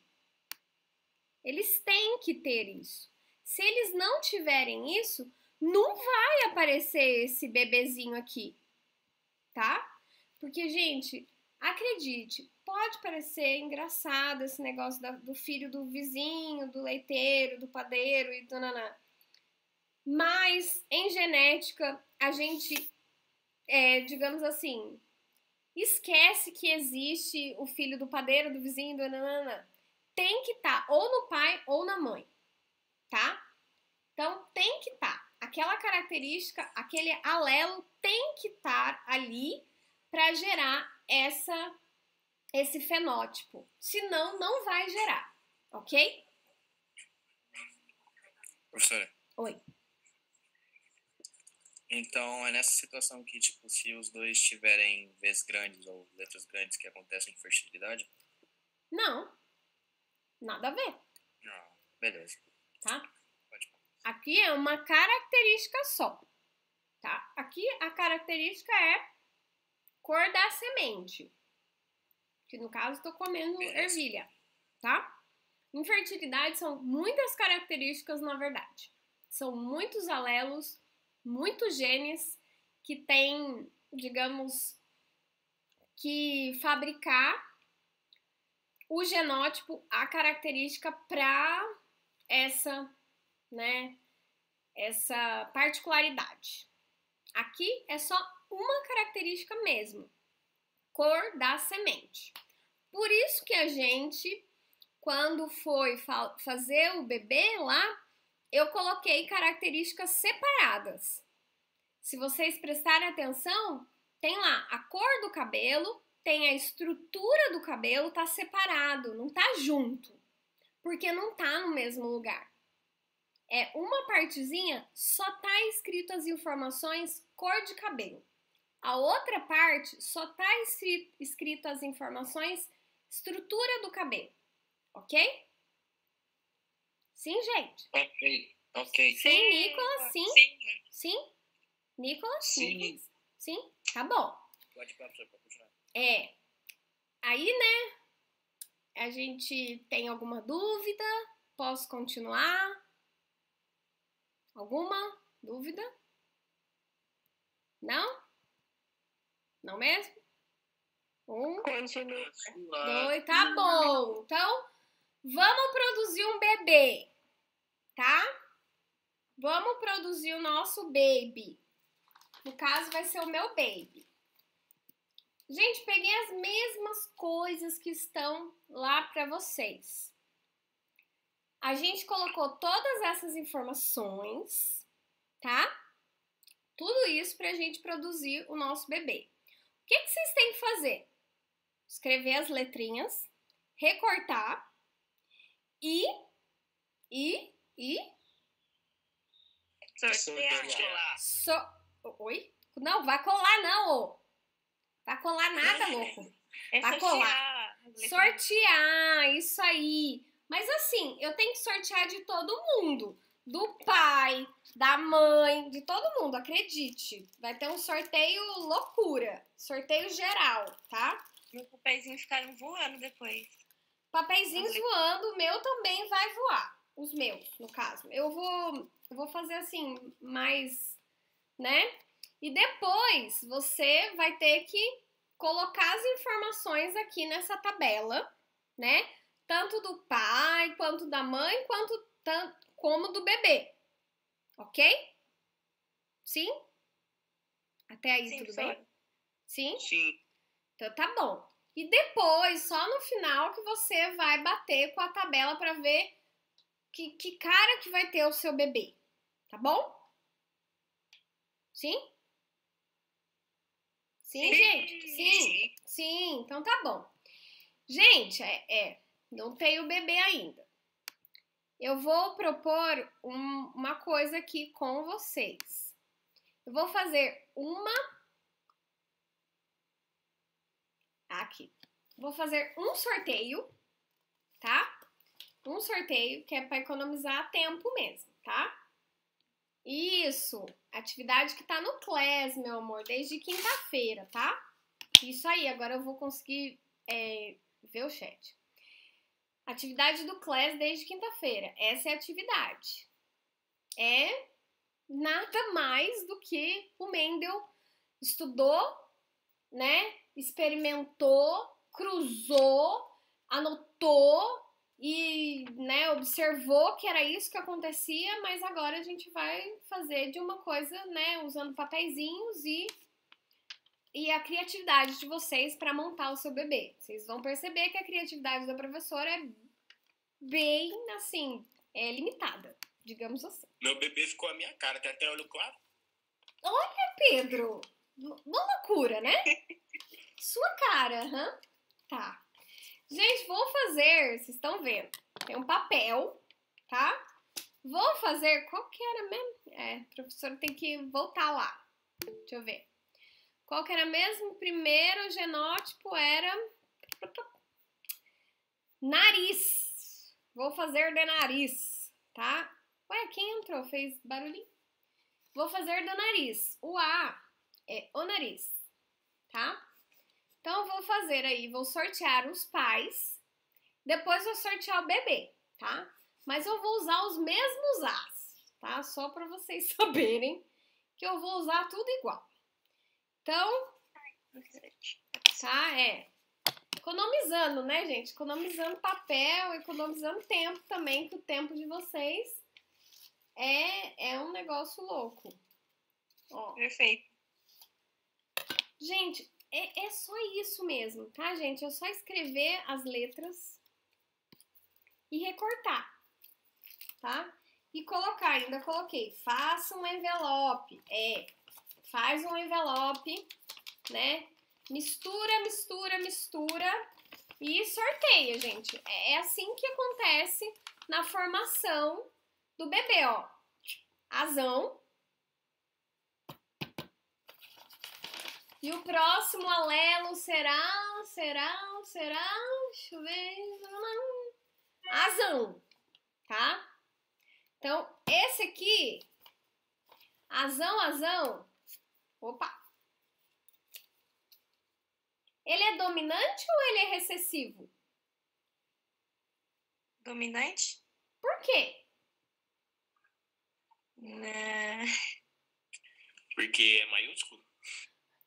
Eles têm que ter isso. Se eles não tiverem isso, não vai aparecer esse bebezinho aqui, tá? Porque, gente, acredite, pode parecer engraçado esse negócio da- do filho do vizinho, do leiteiro, do padeiro e do naná. Mas, em genética, a gente, é, digamos assim, esquece que existe o filho do padeiro, do vizinho, do nanana. Tem que estar ou no pai ou na mãe, tá? Então, tem que estar. Aquela característica, aquele alelo tem que estar ali para gerar essa esse fenótipo. Senão, não vai gerar, ok? Professora. Oi. Então é nessa situação que, tipo, se os dois tiverem Vs grandes ou letras grandes que acontecem infertilidade? Não. Nada a ver, Não. Beleza. tá? Pode. Aqui é uma característica só, tá? Aqui a característica é cor da semente. Que no caso estou comendo ervilha, tá? Infertilidade são muitas características, na verdade. São muitos alelos, muitos genes que têm, digamos, que fabricar o genótipo, a característica para essa, né, essa particularidade. Aqui é só uma característica mesmo, cor da semente. Por isso que a gente, quando foi fa- fazer o bebê lá, eu coloquei características separadas. Se vocês prestarem atenção, tem lá a cor do cabelo, tem a estrutura do cabelo, tá separado, não tá junto, porque não tá no mesmo lugar. É uma partezinha, só tá escrito as informações cor de cabelo. A outra parte só tá escri- escrito as informações estrutura do cabelo, ok? Sim, gente? Ok, ok. Sim, Nicolas, sim. Sim. Sim? Nicolas? Sim. Nicolas? Sim? Tá bom. Pode continuar. É. Aí, né? A gente tem alguma dúvida? Posso continuar? Alguma dúvida? Não? Não mesmo? Um, Continua. dois, tá bom. Então, vamos produzir um bebê, tá? Vamos produzir o nosso baby. No caso, vai ser o meu baby. Gente, peguei as mesmas coisas que estão lá para vocês. A gente colocou todas essas informações, tá? Tudo isso para a gente produzir o nosso bebê. O que, que vocês têm que fazer? Escrever as letrinhas, recortar e e e Sortear. so... Oi? Não, vai colar não, ô. Vai colar nada, louco. É Vai sortear. Sortear, isso aí. Mas assim, eu tenho que sortear de todo mundo. Do pai, da mãe, de todo mundo, acredite. Vai ter um sorteio loucura. Sorteio geral, tá? Meus papéis ficaram voando depois. Papeizinhos voando, o meu também vai voar. Os meus, no caso. Eu vou, eu vou fazer assim, mais, né? E depois você vai ter que colocar as informações aqui nessa tabela, né? Tanto do pai, quanto da mãe, quanto tanto, como do bebê. Ok? Sim? Até aí Sim, tudo bem? Sim? Sim. Então tá bom. E depois, só no final, que você vai bater com a tabela para ver que, que cara que vai ter o seu bebê. Tá bom? Sim? Sim, Sim. gente? Sim. Sim. Então tá bom. Gente, é, é, não tenho bebê ainda. Eu vou propor um- uma coisa aqui com vocês. Eu vou fazer uma. Aqui. Vou fazer um sorteio, tá? Um sorteio que é para economizar tempo mesmo, tá? Isso. Atividade que tá no Class, meu amor, desde quinta-feira, tá? Isso aí, agora eu vou conseguir é, ver o chat. Atividade do Class desde quinta-feira. Essa é a atividade. É nada mais do que o Mendel estudou, né? Experimentou, cruzou, anotou e, né, observou que era isso que acontecia, mas agora a gente vai fazer de uma coisa, né, usando papeizinhos e e a criatividade de vocês para montar o seu bebê. Vocês vão perceber que a criatividade da professora é bem assim, é limitada, digamos assim. Meu bebê ficou a minha cara, tem até olho claro. Pedro, uma loucura, né? Sua cara, hã? Tá. Gente, vou fazer, vocês estão vendo, tem um papel, tá? Vou fazer, qual que era mesmo? É, a professora tem que voltar lá. Deixa eu ver. Qual que era mesmo? Primeiro genótipo era nariz. Vou fazer de nariz, tá? Ué, quem entrou? Fez barulhinho? Vou fazer do nariz. O A é o nariz, tá? Então, eu vou fazer aí, vou sortear os pais, depois vou sortear o bebê, tá? Mas eu vou usar os mesmos As, tá? Só para vocês saberem que eu vou usar tudo igual. Então, tá? É. Economizando, né, gente? Economizando papel, economizando tempo também, que o tempo de vocês é, é um negócio louco. Ó. Perfeito. Gente, é, é só isso mesmo, tá, gente? É só escrever as letras e recortar, tá? E colocar, ainda coloquei, faça um envelope. É, faz um envelope, né? Mistura, mistura, mistura e sorteia, gente. É assim que acontece na formação do bebê, ó. Azão. E o próximo alelo será, será, será, deixa eu ver, azão, tá? Então, esse aqui, azão, azão, opa. Ele é dominante ou ele é recessivo? Dominante? Por quê? Né? Porque é maiúsculo.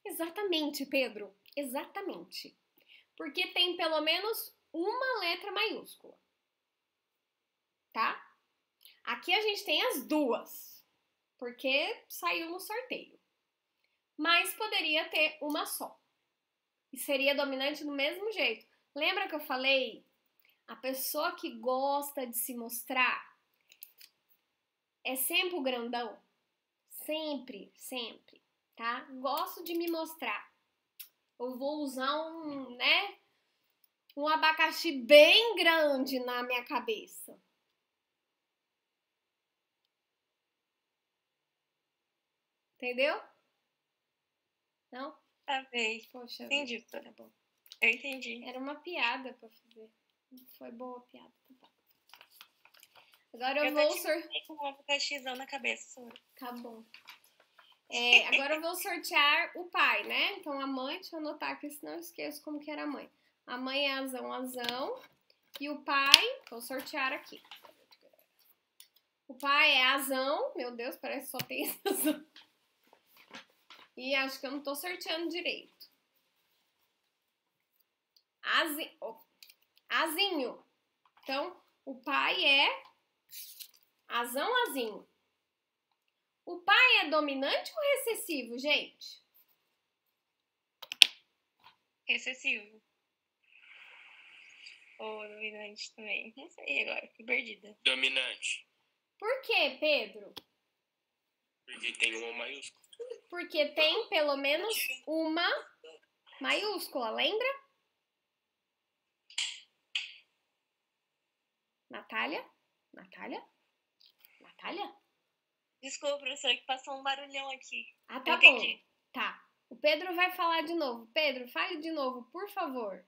Exatamente, Pedro. Exatamente. Porque tem pelo menos uma letra maiúscula. Tá? Aqui a gente tem as duas. Porque saiu no sorteio. Mas poderia ter uma só. E seria dominante do mesmo jeito. Lembra que eu falei? A pessoa que gosta de se mostrar é sempre o grandão. Sempre, sempre tá? Gosto de me mostrar. Eu vou usar um, né? Um abacaxi bem grande na minha cabeça. Entendeu? Não? Bem. Poxa. Entendi, vida. Tá bom. Eu entendi. Era uma piada pra fazer. Foi boa a piada. Tá bom. Agora eu, Eu vou sortear. te com um caixizão na cabeça, Sora. Tá bom. É, agora eu vou sortear o pai, né? Então a mãe, deixa eu anotar aqui, senão eu esqueço como que era a mãe. A mãe é azão, azão. E o pai, vou sortear aqui. O pai é azão. Meu Deus, parece que só tem azão. E acho que eu não tô sorteando direito. Azi... oh, Azinho. Então, o pai é azão, azinho. O pai é dominante ou recessivo, gente? Excessivo. Ou dominante também. Não sei agora, fiquei perdida. Dominante. Por quê, Pedro? Porque tem uma maiúscula. Porque tem pelo menos uma maiúscula, lembra? Natália? Natália? Natália? Desculpa, professora, que passou um barulhão aqui. Ah, tá Eu bom. entendi. Tá. O Pedro vai falar de novo. Pedro, fale de novo, por favor.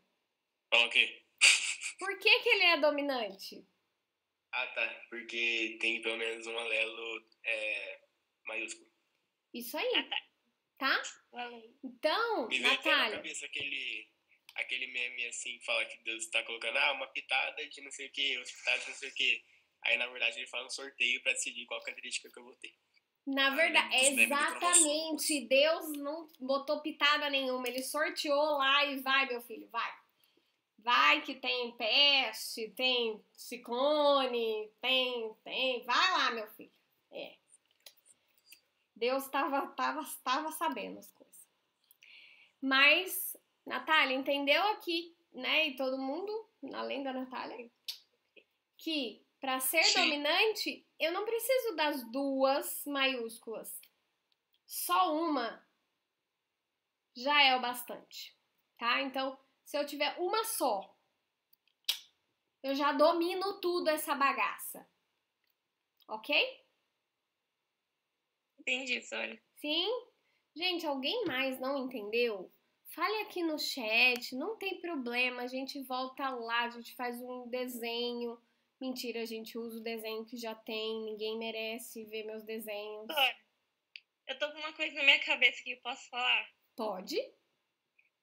Fala o quê? Por que, que ele é dominante? Ah, tá. Porque tem pelo menos um alelo é, maiúsculo. Isso aí, Ah, tá. Valeu. Então, Me veio até na Natália, cabeça aquele, aquele meme assim, que fala que Deus tá colocando ah, uma pitada de não sei o que, outra pitada de não sei o que. Aí, na verdade, ele faz um sorteio pra decidir qual característica que eu vou ter. na Ah, verdade, do exatamente. Deus não botou pitada nenhuma. Ele sorteou lá e vai, meu filho, vai. Vai que tem peste, tem ciclone, tem, tem. Vai lá, meu filho. É. Deus tava, tava, tava sabendo as coisas. Mas, Natália, entendeu aqui, né? E todo mundo, além da Natália, que para ser Sim. dominante, eu não preciso das duas maiúsculas. Só uma já é o bastante, tá? Então, se eu tiver uma só, eu já domino tudo essa bagaça. Ok? Entendi, Sora. Sim? Gente, alguém mais não entendeu? Fale aqui no chat, não tem problema, a gente volta lá, a gente faz um desenho. Mentira, a gente usa o desenho que já tem, ninguém merece ver meus desenhos. Sora, eu tô com uma coisa na minha cabeça que eu posso falar. Pode?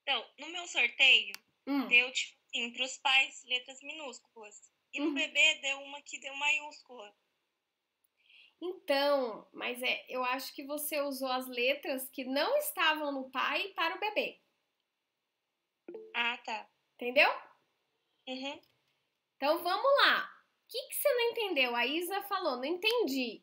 Então, no meu sorteio, Hum. deu, tipo assim, pros pais letras minúsculas. E no Uhum. bebê deu uma que deu maiúscula. Então, mas é, eu acho que você usou as letras que não estavam no pai para o bebê, Ah, tá. entendeu? Uhum. Então vamos lá. O que, que você não entendeu? A Isa falou, não entendi.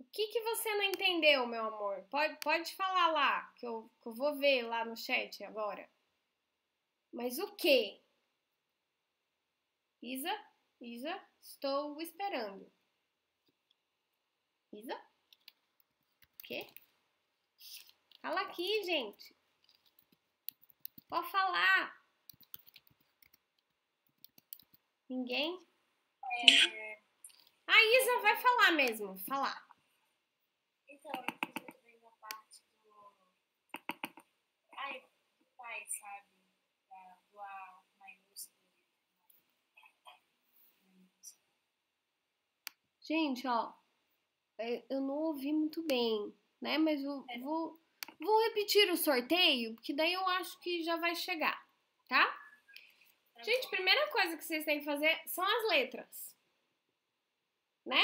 O que, que você não entendeu, meu amor? Pode, pode falar lá, que eu, que eu vou ver lá no chat agora. Mas o que? Isa, Isa, estou esperando. Isa? O quê? Fala aqui, gente. Pode falar. Ninguém? A Isa vai falar mesmo, falar. Então, eu fiz muito bem na parte do. Ai, do pai, sabe? Da, do A maiúsculo. Gente, ó, é, eu não ouvi muito bem, né? Mas eu vou, vou repetir o sorteio, porque daí eu acho que já vai chegar, tá? Gente, primeira coisa que vocês têm que fazer são as letras, né?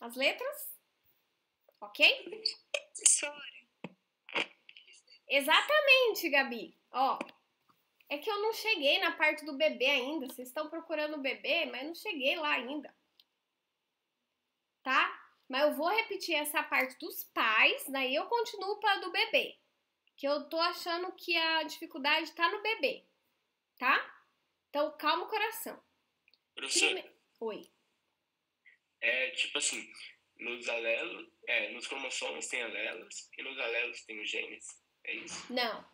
As letras, ok? Exatamente, Gabi. Ó, é que eu não cheguei na parte do bebê ainda. Vocês estão procurando o bebê, mas não cheguei lá ainda. Mas eu vou repetir essa parte dos pais, daí eu continuo para do bebê. Que eu tô achando que a dificuldade tá no bebê. Tá? Então, calma o coração. Professor, Prime- Oi. é tipo assim, nos alelos, é, nos cromossomos tem alelos e nos alelos tem os genes. É isso? Não.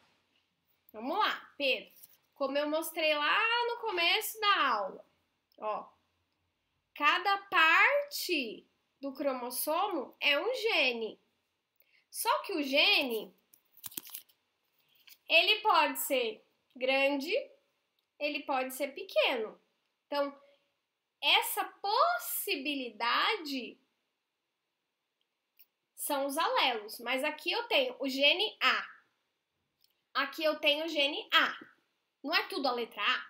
Vamos lá, Pedro. Como eu mostrei lá no começo da aula, ó. Cada parte do cromossomo é um gene. Só que o gene ele pode ser grande, ele pode ser pequeno, Então, essa possibilidade são os alelos, mas aqui eu tenho o gene A. Aqui eu tenho o gene A. Não é tudo a letra A?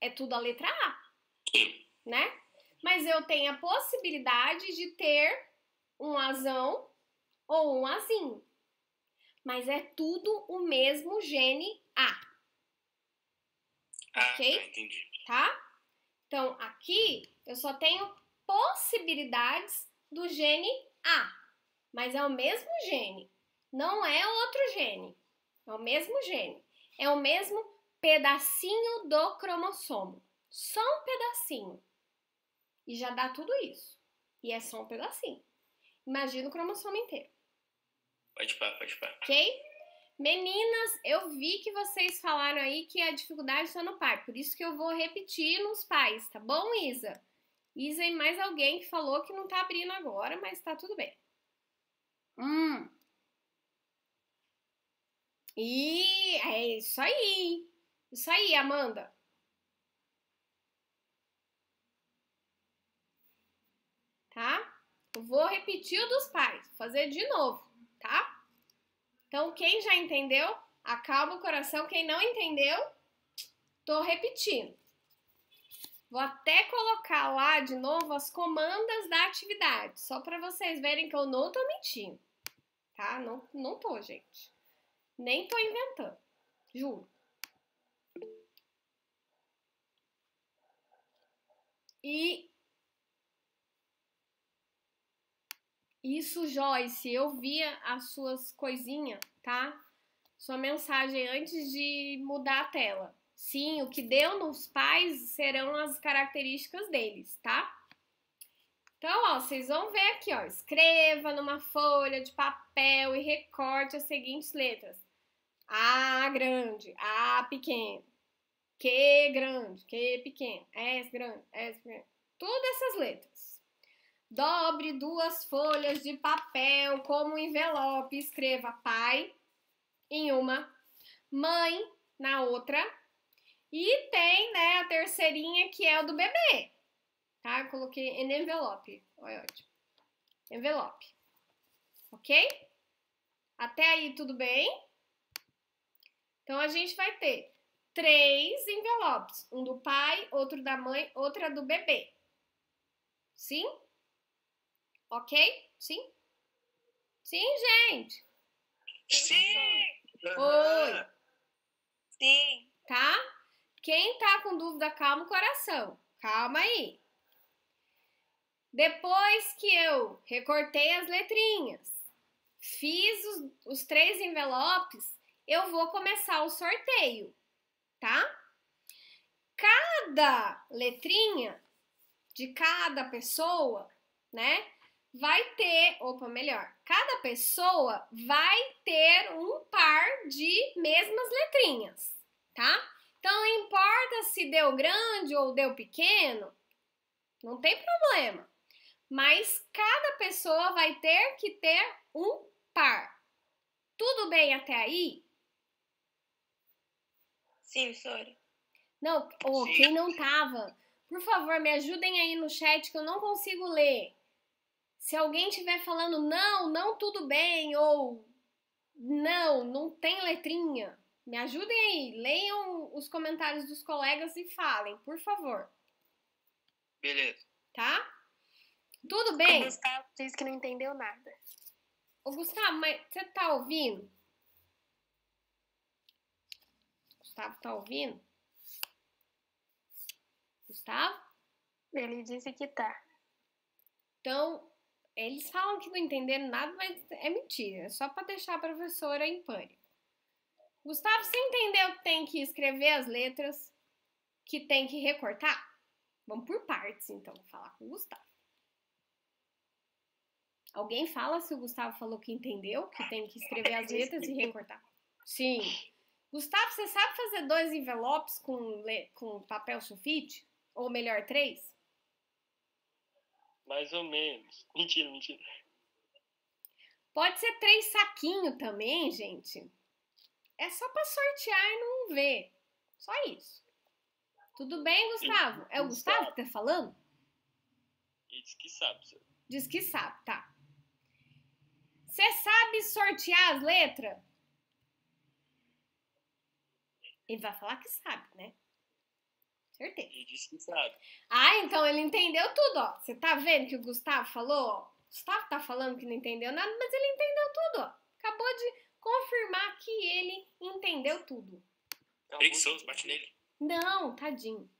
É tudo a letra A, né? Mas eu tenho a possibilidade de ter um azão ou um azinho. Mas é tudo o mesmo gene A. Ah, Ok? tá, entendi. tá? Então, aqui eu só tenho possibilidades do gene A, mas é o mesmo gene, não é outro gene, é o mesmo gene, é o mesmo pedacinho do cromossomo, só um pedacinho. E já dá tudo isso. E é só um pedacinho. Imagina o cromossomo inteiro, Pode pá, pode pá. ok? Meninas, eu vi que vocês falaram aí que a dificuldade está no pai, por isso que eu vou repetir nos pais, tá bom, Isa? Isa e mais alguém que falou que não tá abrindo agora, mas tá tudo bem. Hum. E é isso aí. Isso aí, Amanda. Tá? Vou repetir o dos pais, fazer de novo, tá? Então, quem já entendeu, acalma o coração. Quem não entendeu, tô repetindo. Vou até colocar lá de novo as comandas da atividade, só para vocês verem que eu não tô mentindo, tá? Não, não tô, gente. Nem tô inventando, juro. E isso, Joyce, eu via as suas coisinhas, tá? Sua mensagem antes de mudar a tela. Sim, o que deu nos pais serão as características deles, tá? Então, ó, vocês vão ver aqui, ó. Escreva numa folha de papel e recorte as seguintes letras: A grande, A pequeno, Q grande, Q pequeno, S grande, S pequeno. Todas essas letras. Dobre duas folhas de papel como envelope. Escreva pai em uma, mãe na outra. E tem, né, a terceirinha que é o do bebê. Tá? Eu coloquei em envelope. Olha, ótimo. Envelope. Ok? Até aí tudo bem? Então a gente vai ter três envelopes: um do pai, outro da mãe, outra do bebê. Sim? Ok? Sim? Sim, gente. Sim. Oi. Sim. Tá? Quem tá com dúvida, calma o coração. Calma aí. Depois que eu recortei as letrinhas, fiz os, os três envelopes, eu vou começar o sorteio, tá? Cada letrinha de cada pessoa, né? Vai ter, opa, melhor, cada pessoa vai ter um par de mesmas letrinhas, tá? Então, não importa se deu grande ou deu pequeno, não tem problema. Mas cada pessoa vai ter que ter um par. Tudo bem até aí? Sim, Sora. Não, oh, Sim. quem não tava, por favor, me ajudem aí no chat que eu não consigo ler. Se alguém estiver falando não, não tudo bem, ou não, não tem letrinha, me ajudem aí. Leiam os comentários dos colegas e falem, por favor, Beleza. tá? Tudo O bem? Gustavo disse que não entendeu nada. Ô, Gustavo, mas você tá ouvindo? Gustavo tá ouvindo? Gustavo? Ele disse que tá. Então, eles falam que não entenderam nada, mas é mentira. É só para deixar a professora em pânico. Gustavo, você entendeu que tem que escrever as letras, que tem que recortar? Vamos por partes, então, vou falar com o Gustavo. Alguém fala se o Gustavo falou que entendeu, que tem que escrever as letras e recortar? Sim. Gustavo, você sabe fazer dois envelopes com, com papel sulfite? Ou melhor, três? Mais ou menos. Mentira, mentira. Pode ser três saquinhos também, gente. É só pra sortear e não ver. Só isso. Tudo bem, Gustavo? É o Gustavo que tá falando? Ele disse que sabe, senhor. Diz que sabe, tá. Você sabe sortear as letras? Ele vai falar que sabe, né? Certeza. Ele disse que sabe. Ah, então ele entendeu tudo, ó. Você tá vendo que o Gustavo falou, ó? O Gustavo tá falando que não entendeu nada, mas ele entendeu tudo, ó. Acabou de confirmar que ele entendeu tudo. Preguiçoso, bate nele. Não, tadinho.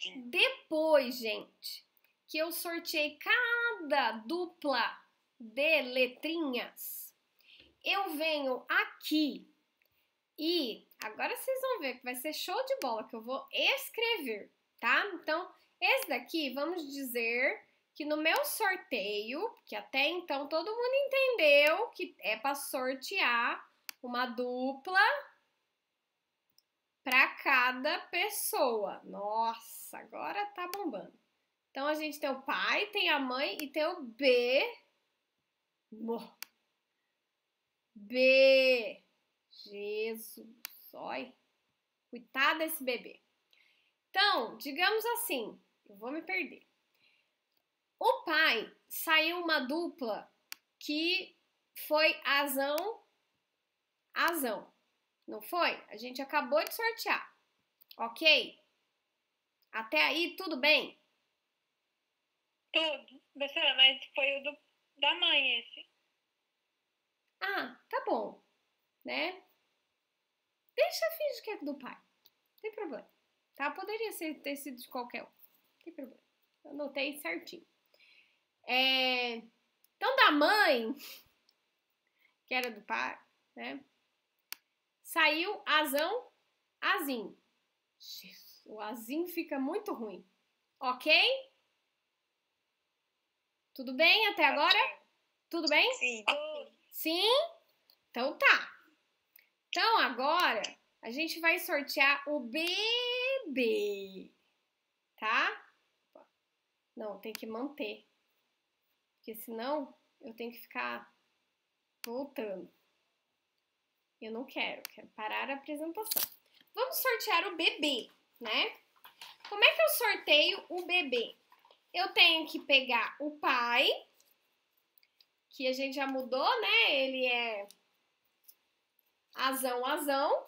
Sim. Depois, gente, que eu sorteei cada dupla de letrinhas, eu venho aqui e agora vocês vão ver que vai ser show de bola que eu vou escrever, tá? Então, esse daqui, vamos dizer que no meu sorteio, que até então todo mundo entendeu que é para sortear uma dupla para cada pessoa. Nossa, agora tá bombando. Então a gente tem o pai, tem a mãe e tem o B. B. Jesus, olha. Coitado desse bebê. Então, digamos assim, eu vou me perder. O pai saiu uma dupla que foi azão, azão. Não foi? A gente acabou de sortear. Ok? Até aí, tudo bem? Tudo. Professora, mas foi o do, da mãe esse. Ah, tá bom. Né? Deixa finge que é do pai. Não tem problema. Tá? Poderia ser, ter sido de qualquer um. Não tem problema. Eu anotei certinho. É, Então, da mãe, que era do pai, né? Saiu azão, azinho. Jesus, o azinho fica muito ruim. Ok? Tudo bem até agora? Tudo bem? Sim. Sim? Então tá. Então agora a gente vai sortear o bebê. Tá? Não, tem que manter. Porque senão eu tenho que ficar voltando. Eu não quero, quero parar a apresentação. Vamos sortear o bebê, né? Como é que eu sorteio o bebê? Eu tenho que pegar o pai, que a gente já mudou, né? Ele é azão, azão.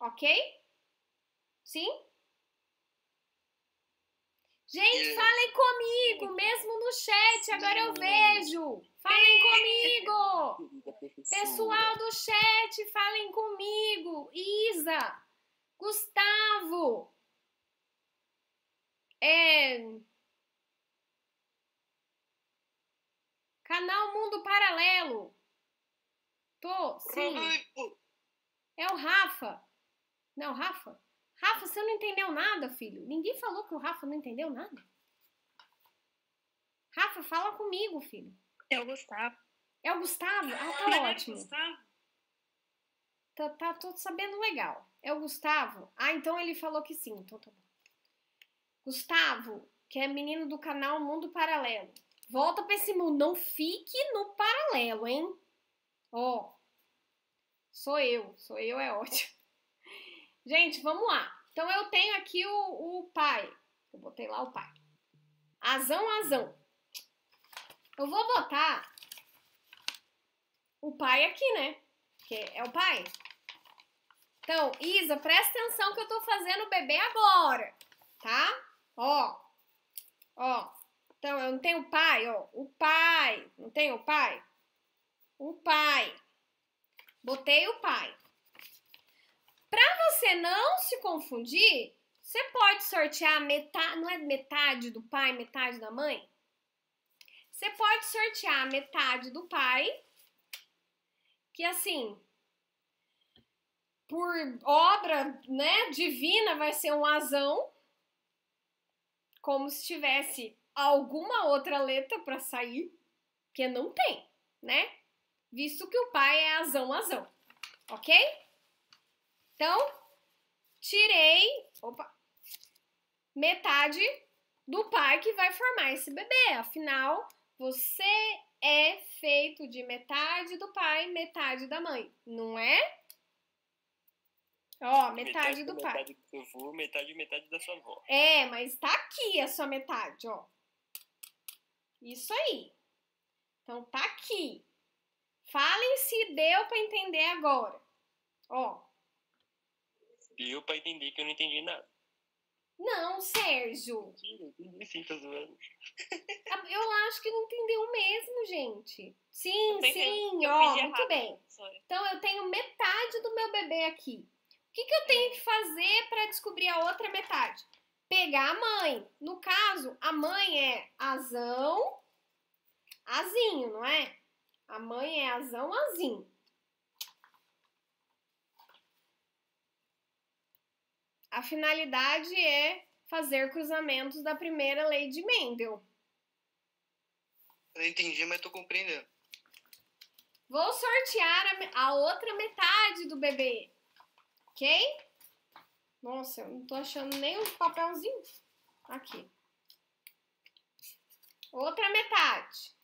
Ok? Sim? Gente, falem comigo, mesmo no chat, agora eu vejo. Falem comigo. Pessoal do chat, falem comigo. Isa, Gustavo, é... Canal Mundo Paralelo. Tô, sim. É o Rafa. Não, Rafa? Rafa, você não entendeu nada, filho. Ninguém falou que o Rafa não entendeu nada. Rafa, fala comigo, filho. É o Gustavo. É o Gustavo? Ah, tá é o ótimo. Gustavo? Tá, tá, tô sabendo legal. É o Gustavo? Ah, então ele falou que sim. Então tá bom. Gustavo, que é menino do canal Mundo Paralelo. Volta pra esse mundo. Não fique no paralelo, hein? Ó. sou eu. Sou eu, é ótimo. Gente, vamos lá. Então eu tenho aqui o, o pai. Eu botei lá o pai. Azão, azão. Eu vou botar o pai aqui, né? Que é o pai. Então, Isa, presta atenção que eu tô fazendo o bebê agora, tá? Ó, ó. Então, eu não tenho o pai, ó. O pai. Não tenho o pai? O pai. Botei o pai. Você não se confundir, você pode sortear metade, não é metade do pai, metade da mãe? Você pode sortear metade do pai, que assim, por obra, né, divina vai ser um azão, como se tivesse alguma outra letra para sair, que não tem, né? Visto que o pai é azão, azão. OK? Então, tirei, opa, metade do pai que vai formar esse bebê. Afinal, você é feito de metade do pai, metade da mãe, não é? Ó, metade do pai. Metade do avô, metade metade da sua avó. É, mas tá aqui a sua metade, ó. Isso aí. Então tá aqui. Falem se deu pra entender agora. Ó. Deu pra entender que eu não entendi nada. Não, Sérgio. Mentira, entendi sim, tô zoando. Eu acho que não entendeu mesmo, gente. Sim, sim, Eu ó, muito errado, bem. professora. Então eu tenho metade do meu bebê aqui. O que, que eu tenho que fazer para descobrir a outra metade? Pegar a mãe. No caso, a mãe é azão, azinho, não é? A mãe é azão, azinho. A finalidade é fazer cruzamentos da primeira lei de Mendel. Eu entendi, mas tô compreendendo. Vou sortear a, a outra metade do bebê. Ok? Nossa, eu não tô achando nem os papelzinhos. Aqui. Outra metade.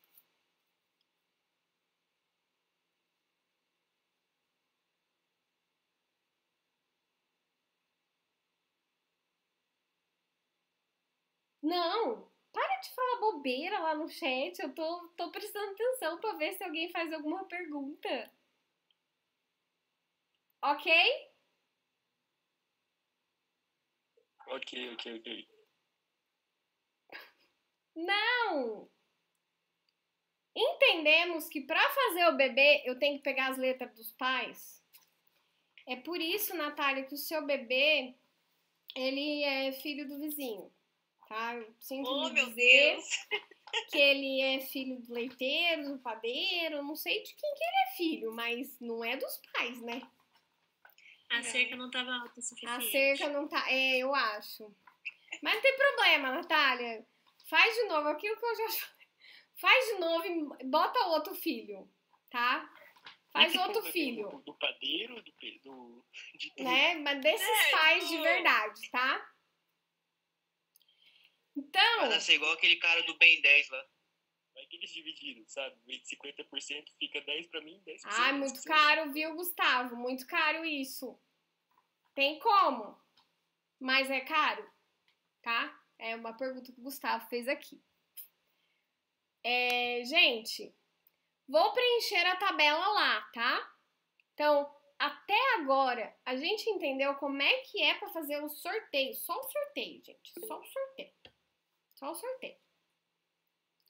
Não, para de falar bobeira lá no chat. Eu tô, tô prestando atenção pra ver se alguém faz alguma pergunta. Ok? Ok, ok, ok. Não! Entendemos que para fazer o bebê eu tenho que pegar as letras dos pais. É por isso, Natália, que o seu bebê ele é filho do vizinho, tá? Eu sinto Oh, dizer Deus. que ele é filho do leiteiro, do padeiro, não sei de quem que ele é filho, mas não é dos pais, né? A cerca não estava alta o A suficiente. cerca não tá. É, eu acho. Mas não tem problema, Natália. Faz de novo aquilo que eu já falei. Faz de novo e bota outro filho, tá? Faz outro filho, Do, do padeiro, do, do, de né? Mas desses É, pais de verdade, tá? Então, Vai nascer igual aquele cara do Ben 10 lá. Vai que eles dividiram, sabe? Em vez de 50% fica 10 pra mim, 10% ai, pra muito você. caro, viu, Gustavo? Muito caro isso. Tem como, mas é caro, tá? É uma pergunta que o Gustavo fez aqui. É, gente, vou preencher a tabela lá, tá? Então, até agora, a gente entendeu como é que é para fazer o sorteio. Só o sorteio, gente. Só o sorteio. Só o sorteio.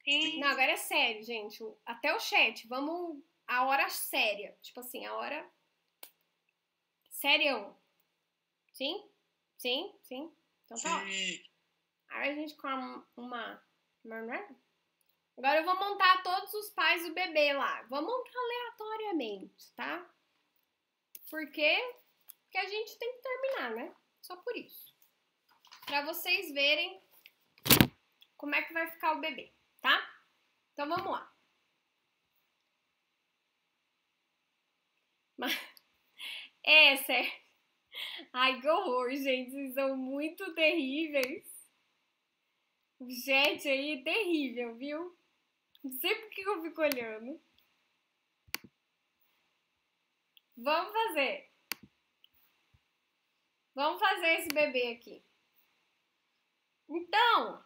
Sim. Não, agora é sério, gente. Até o chat. Vamos. A hora séria. Tipo assim, a hora. Sério. Sim? Sim? Sim? Então tá ótimo. Sim. Aí a gente come uma. uma- Agora eu vou montar todos os pais do bebê lá. Vou montar aleatoriamente, tá? Por quê? Porque a gente tem que terminar, né? Só por isso. Pra vocês verem como é que vai ficar o bebê, tá? Então vamos lá. Mas... É. Ai, que horror, gente. Vocês são muito terríveis. Chat aí é terrível, viu? Não sei por que eu fico olhando. Vamos fazer. Vamos fazer esse bebê aqui. Então,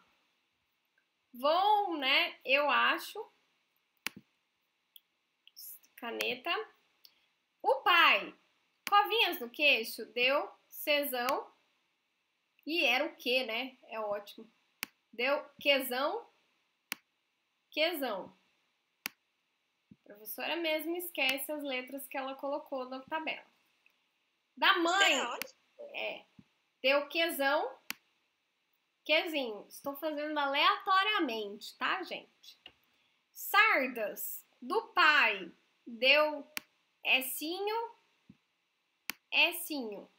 vou, né? Eu acho. Caneta. O pai, covinhas no queixo, deu cesão. E era o que, né? É ótimo. Deu quezão, quezão. A professora mesmo esquece as letras que ela colocou na tabela. Da mãe, Será? é, deu quezão, quezinho. Estou fazendo aleatoriamente, tá, gente? Sardas, do pai, deu Essinho, Essinho.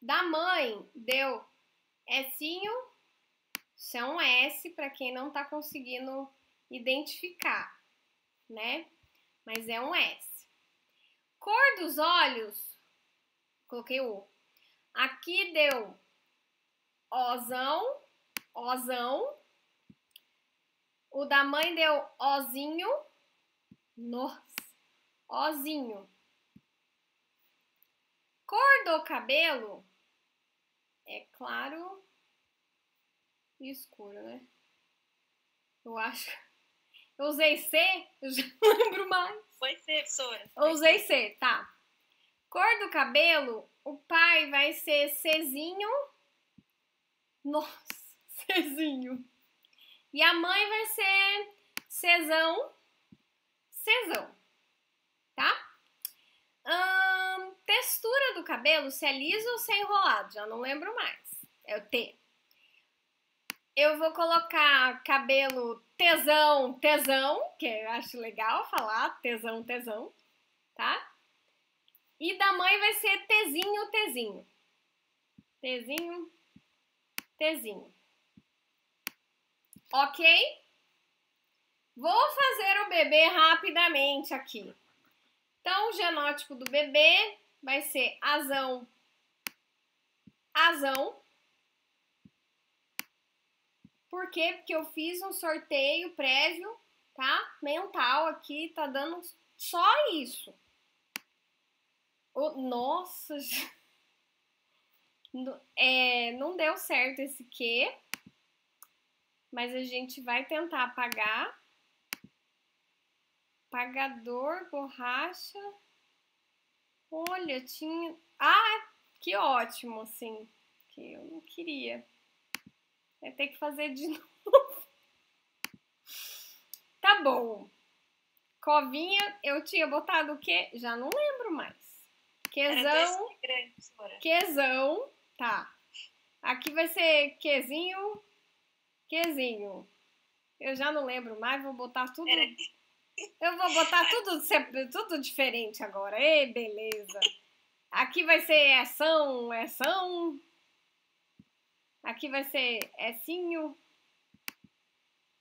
Da mãe, deu Essinho, isso é um S para quem não tá conseguindo identificar, né? Mas é um S. Cor dos olhos, coloquei o. Aqui deu Ozão, Ozão. O da mãe deu Ozinho. Nossa, Ozinho. Cor do cabelo é claro e escuro, né? Eu acho. Eu usei C, eu já não lembro mais. Foi ser, professora. Eu usei C, tá. Cor do cabelo, o pai vai ser Czinho. Nossa, Czinho. E a mãe vai ser Czão. Czão. Tá? Hum, textura do cabelo, se é liso ou se é enrolado, já não lembro mais. É o T. Eu vou colocar cabelo tesão, tesão, que eu acho legal falar tesão, tesão, tá? E da mãe vai ser tezinho, tezinho. Tezinho, tezinho. Ok? Vou fazer o bebê rapidamente aqui. Então, o genótipo do bebê vai ser azão, azão. Por quê? Porque eu fiz um sorteio prévio, tá? Mental aqui, tá dando só isso. O, nossa, é, não deu certo esse Q, mas a gente vai tentar apagar. Pagador, borracha. Olha, tinha. Ah, que ótimo, assim. Que eu não queria. Vai ter que fazer de novo. Tá bom. Covinha, eu tinha botado o quê? Já não lembro mais. Quezão. Quezão. Tá. Aqui vai ser quezinho. Quezinho. Eu já não lembro mais, vou botar tudo. Eu vou botar tudo, tudo diferente agora. Ei, beleza. Aqui vai ser ação, ação. Aqui vai ser Essinho.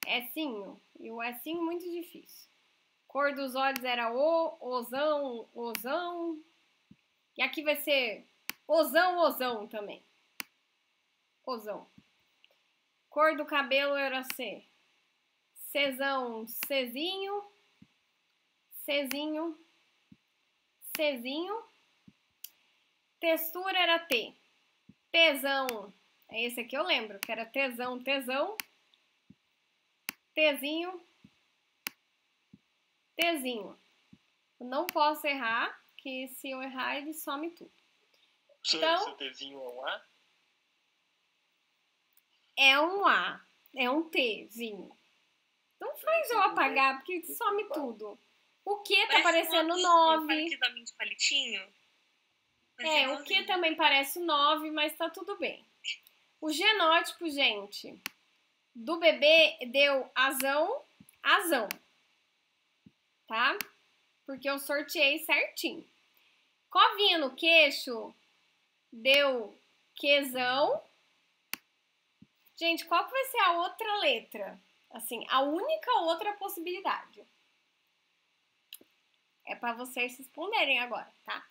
Essinho. E o Essinho muito difícil. Cor dos olhos era O, Ozão, Ozão. E aqui vai ser Ozão, Ozão também. Ozão. Cor do cabelo era C. Czão, Czinho. Czinho. Czinho. Textura era T. Tesão. É esse aqui eu lembro, que era tesão, tesão. Tezinho. Tezinho. Não posso errar, que se eu errar, ele some tudo. Então, seu Tzinho é um A? É um A. É um Tzinho. Não faz eu apagar, porque some tudo. O que tá parecendo 9. palitinho. É, o que também parece 9, mas tá tudo bem. O genótipo, gente, do bebê deu azão, azão. Tá? Porque eu sorteei certinho. Covinha no queixo deu quezão. Gente, qual que vai ser a outra letra? Assim, a única outra possibilidade. É para vocês responderem agora, tá?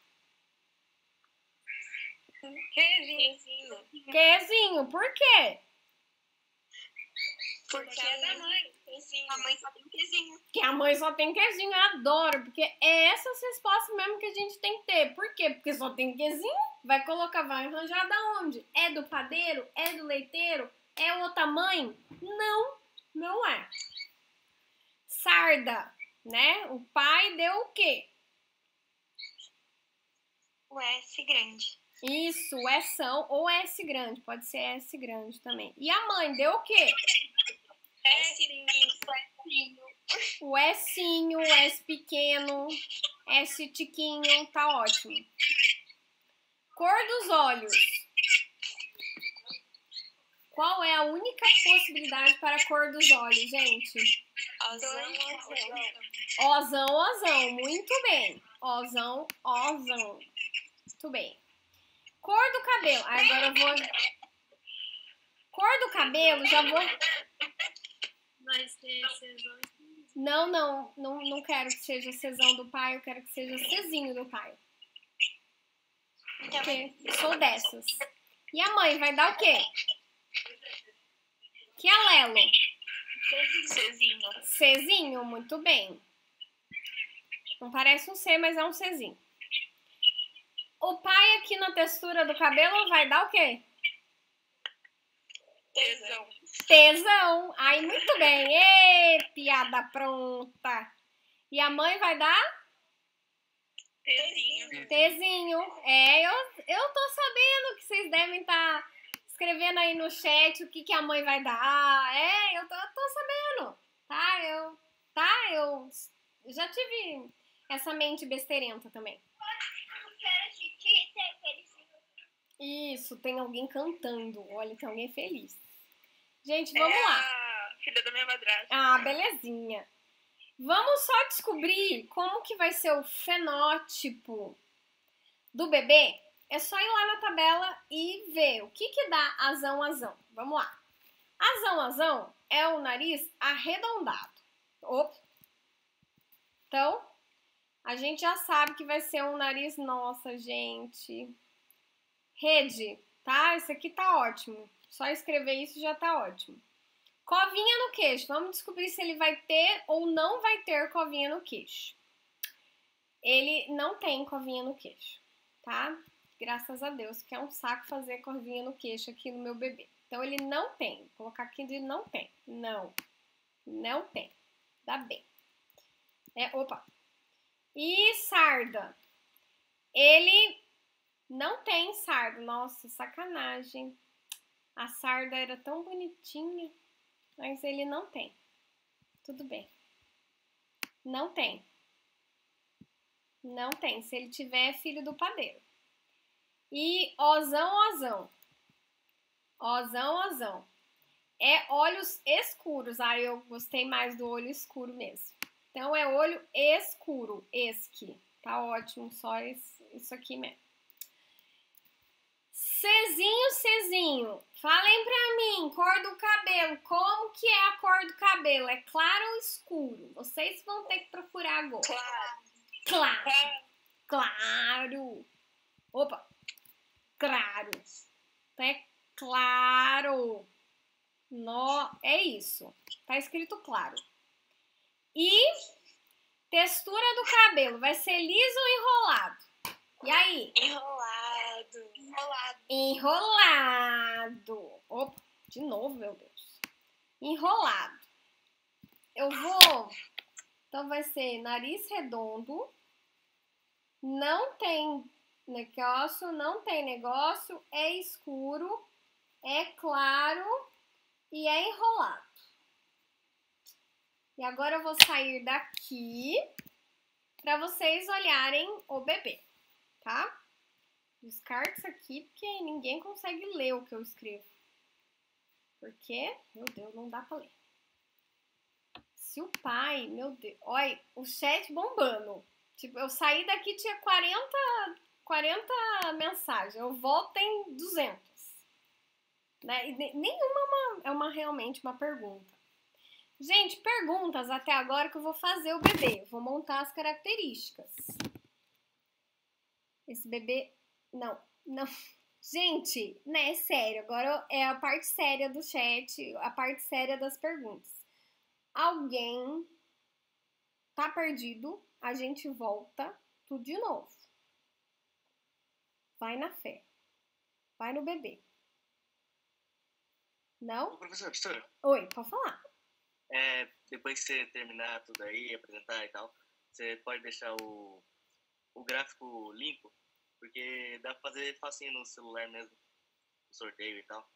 Quezinho. Quezinho, por quê? Porque é da mãe. Quezinho. A mãe só tem quezinho. Que a mãe só tem quezinho, eu adoro. Porque é essas respostas mesmo que a gente tem que ter. Por quê? Porque só tem quezinho. Vai colocar, vai arranjar da onde? É do padeiro? É do leiteiro? É outra mãe? Não, não é. Sarda, né? O pai deu o quê? O S grande. Isso, o S ou S grande, pode ser S grande também. E a mãe deu o quê? O Sinho, o S pequeno, S tiquinho, tá ótimo. Cor dos olhos. Qual é a única possibilidade para a cor dos olhos, gente? Ozão, ozão. Ozão, ozão. Muito bem. Ozão, ozão. Muito bem. Cor do cabelo. agora eu vou. Cor do cabelo, já vou. Vai ser Cezão. Não, não, não, não quero que seja Cezão do pai, eu quero que seja Cezinho do pai. Porque sou dessas. E a mãe vai dar o quê? Que alelo? Cezinho. Cezinho, muito bem. Não parece um C, mas é um Czinho. o pai aqui na textura do cabelo vai dar o quê? Tesão. Tesão. Aí, muito bem. Ê, piada pronta. E a mãe vai dar Tezinho. Tzinho. É, eu, eu tô sabendo que vocês devem estar escrevendo aí no chat o que, que a mãe vai dar. É, eu tô, eu tô sabendo. Tá? Eu, tá? Eu já tive essa mente besteirenta também. Isso, tem alguém cantando. Olha, tem alguém feliz. Gente, vamos é lá. filha da minha madrasta. Ah, belezinha. Vamos só descobrir como que vai ser o fenótipo do bebê. É só ir lá na tabela e ver o que que dá azão azão. Vamos lá. Azão azão é o nariz arredondado. Opa. Então, a gente já sabe que vai ser um nariz, nossa, gente. Rede, tá? Esse aqui tá ótimo. Só escrever isso já tá ótimo. Covinha no queixo. Vamos descobrir se ele vai ter ou não vai ter covinha no queixo. Ele não tem covinha no queixo, tá? Graças a Deus, que é um saco fazer covinha no queixo aqui no meu bebê. Então ele não tem. Vou colocar aqui de não tem. Não. Não tem. Dá bem. É, opa. E sarda. Ele não tem sarda. Nossa, sacanagem. A sarda era tão bonitinha, mas ele não tem. Tudo bem. Não tem. Não tem. Se ele tiver, é filho do padeiro. E ozão, ozão. Ozão, ozão. É olhos escuros. Ah, eu gostei mais do olho escuro mesmo. Então é olho escuro, esque. Tá ótimo, só isso aqui mesmo. Cezinho, Cezinho, falem pra mim, cor do cabelo, como que é a cor do cabelo? É claro ou escuro? Vocês vão ter que procurar agora. Claro. Claro, claro. Opa, claro. É claro. No, é isso. Tá escrito claro. E textura do cabelo, vai ser liso ou enrolado? E aí? Enrolado. Enrolado. Enrolado. Opa, de novo, meu Deus. Enrolado. Eu vou. Então vai ser nariz redondo. Não tem negócio, não tem negócio. É escuro, é claro e é enrolado. E agora eu vou sair daqui para vocês olharem o bebê, tá? Descarta isso aqui porque ninguém consegue ler o que eu escrevo. Porque, meu Deus, não dá pra ler. Se o pai, meu Deus, olha, o chat bombando. Tipo, eu saí daqui tinha 40, 40 mensagens. Eu volto tem 200. Né? E nenhuma é uma, é uma realmente uma pergunta. Gente, perguntas até agora que eu vou fazer o bebê. Vou montar as características. Esse bebê. Não, não. Gente, né? É sério. Agora é a parte séria do chat, a parte séria das perguntas. Alguém tá perdido? A gente volta tudo de novo. Vai na fé. Vai no bebê. Não? Ô, professor, professor, Oi, pode falar. é, depois que você terminar tudo aí, apresentar e tal, você pode deixar o, o gráfico limpo, porque dá pra fazer facinho no celular mesmo, o sorteio e tal.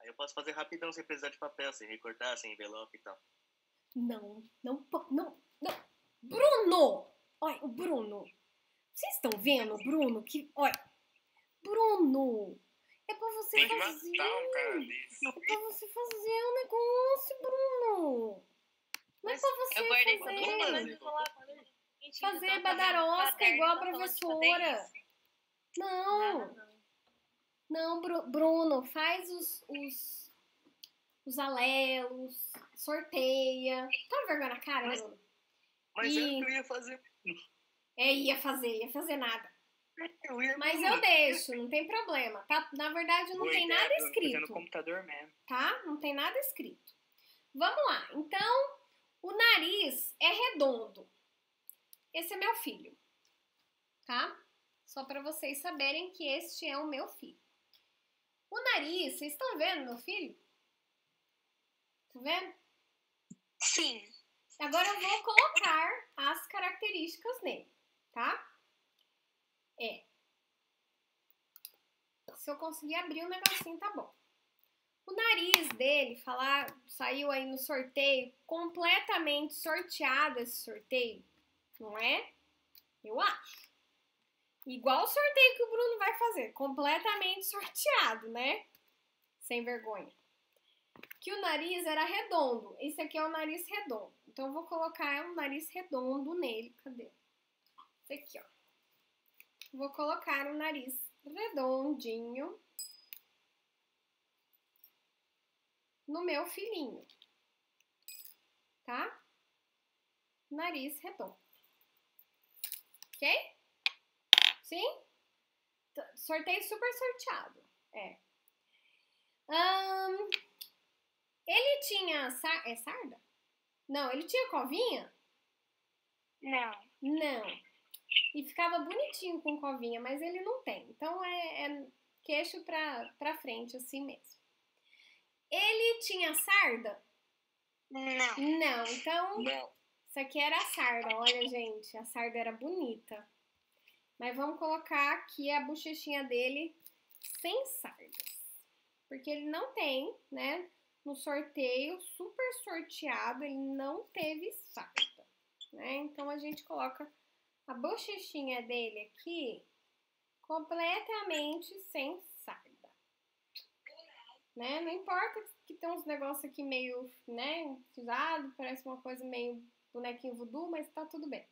Aí eu posso fazer rapidão sem precisar de papel, sem recortar, sem envelope e tal. Não, não, não, não. Bruno! Olha, o Bruno. Vocês estão vendo, Bruno? Que, olha, Bruno, é pra você Tem que fazer. matar um cara desse. É pra você fazer o negócio, Bruno. Não é pra você Eu guardei fazer. Fazer. fazendo badarosca igual a professora. Não, Nada, não. não, Bru- Bruno, faz os, os, os alelos, sorteia. Tá vergonha na cara, Mas- Bruno? Mas E- eu ia fazer. É, ia fazer, ia fazer nada. Eu ia Mas eu deixo, não tem problema. Tá? Na verdade, não Boa tem ideia, nada fazer no escrito, computador mesmo. tá? Não tem nada escrito. Vamos lá. Então, o nariz é redondo. Esse é meu filho, tá? Só para vocês saberem que este é o meu filho. O nariz, vocês estão vendo meu filho? Tá vendo? Sim. Agora eu vou colocar as características nele, tá? É. Se eu conseguir abrir o negocinho, tá bom. O nariz dele, falar, saiu aí no sorteio, completamente sorteado esse sorteio, não é? Eu acho. Igual o sorteio que o Bruno vai fazer, completamente sorteado, né? Sem vergonha. Que o nariz era redondo. Esse aqui é o nariz redondo. Então eu vou colocar um nariz redondo nele. Cadê? Esse aqui, ó. Vou colocar o nariz redondinho no meu filhinho. Tá? Nariz redondo. Ok? Sim? Sorteio super sorteado. É. Ahn, ele tinha. Sar é sarda? Não, ele tinha covinha? Não. Não. E ficava bonitinho com covinha, mas ele não tem. Então é, é queixo pra, pra frente, assim mesmo. Ele tinha sarda? Não. Não. Então, Não. Isso aqui era a sarda. Olha, gente, a sarda era bonita. Mas vamos colocar aqui a bochechinha dele sem sardas. Porque ele não tem, né? No sorteio, super sorteado, ele não teve sarda. Né? Então a gente coloca a bochechinha dele aqui completamente sem sarda. Né? Não importa que tem uns negócios aqui meio, né, usado, parece uma coisa meio bonequinho voodoo, mas tá tudo bem.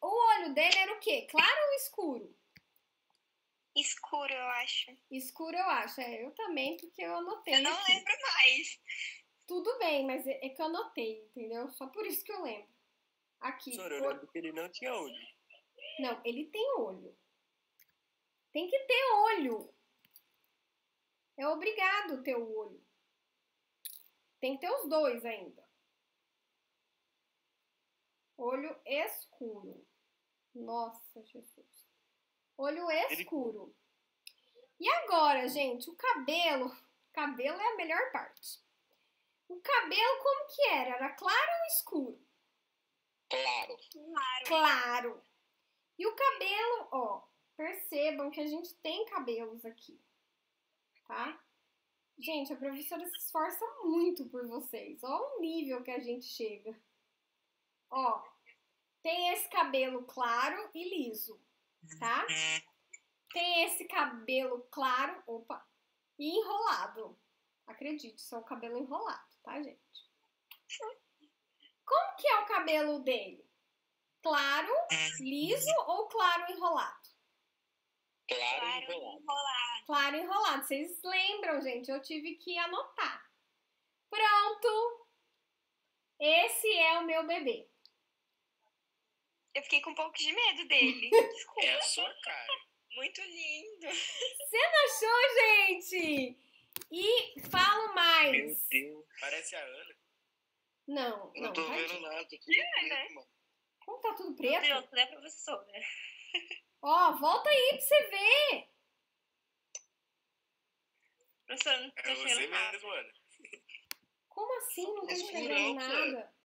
O olho dele era o quê? Claro ou escuro? Escuro, eu acho. Escuro eu acho, é, eu também, porque eu anotei. Eu não aqui. lembro mais. Tudo bem, mas é, é que eu anotei, entendeu? Só por isso que eu lembro. Aqui. Eu lembro que ele não tinha olho. Não, ele tem olho. Tem que ter olho. É obrigado ter o olho. Tem que ter os dois ainda. Olho escuro. Nossa, Jesus. Olho escuro. E agora, gente, o cabelo. Cabelo é a melhor parte. O cabelo como que era? Era claro ou escuro? Claro. Claro. Claro. E o cabelo, ó, percebam que a gente tem cabelos aqui, tá? Gente, a professora se esforça muito por vocês. Ó o nível que a gente chega. Ó, tem esse cabelo claro e liso, tá? Tem esse cabelo claro, opa, e enrolado. Acredite, isso é o cabelo enrolado, tá, gente? Como que é o cabelo dele? Claro, liso ou claro enrolado? Claro, Claro, enrolado. enrolado. Claro enrolado. Vocês lembram, gente? Eu tive que anotar. Pronto! Esse é o meu bebê. Eu fiquei com um pouco de medo dele. Desculpa. É a sua cara. Muito lindo. Você não achou, gente? E falo Meu mais. Deus. Parece a Ana. Não, não, não tô vendo nada, tudo É, né? preto, mano. Como tá tudo Meu preto? Deus, né, professora? Ó, volta aí pra você ver. Professora, não tô É você nada. mesmo, Ana. Como assim? Não tô enxergando cara. nada.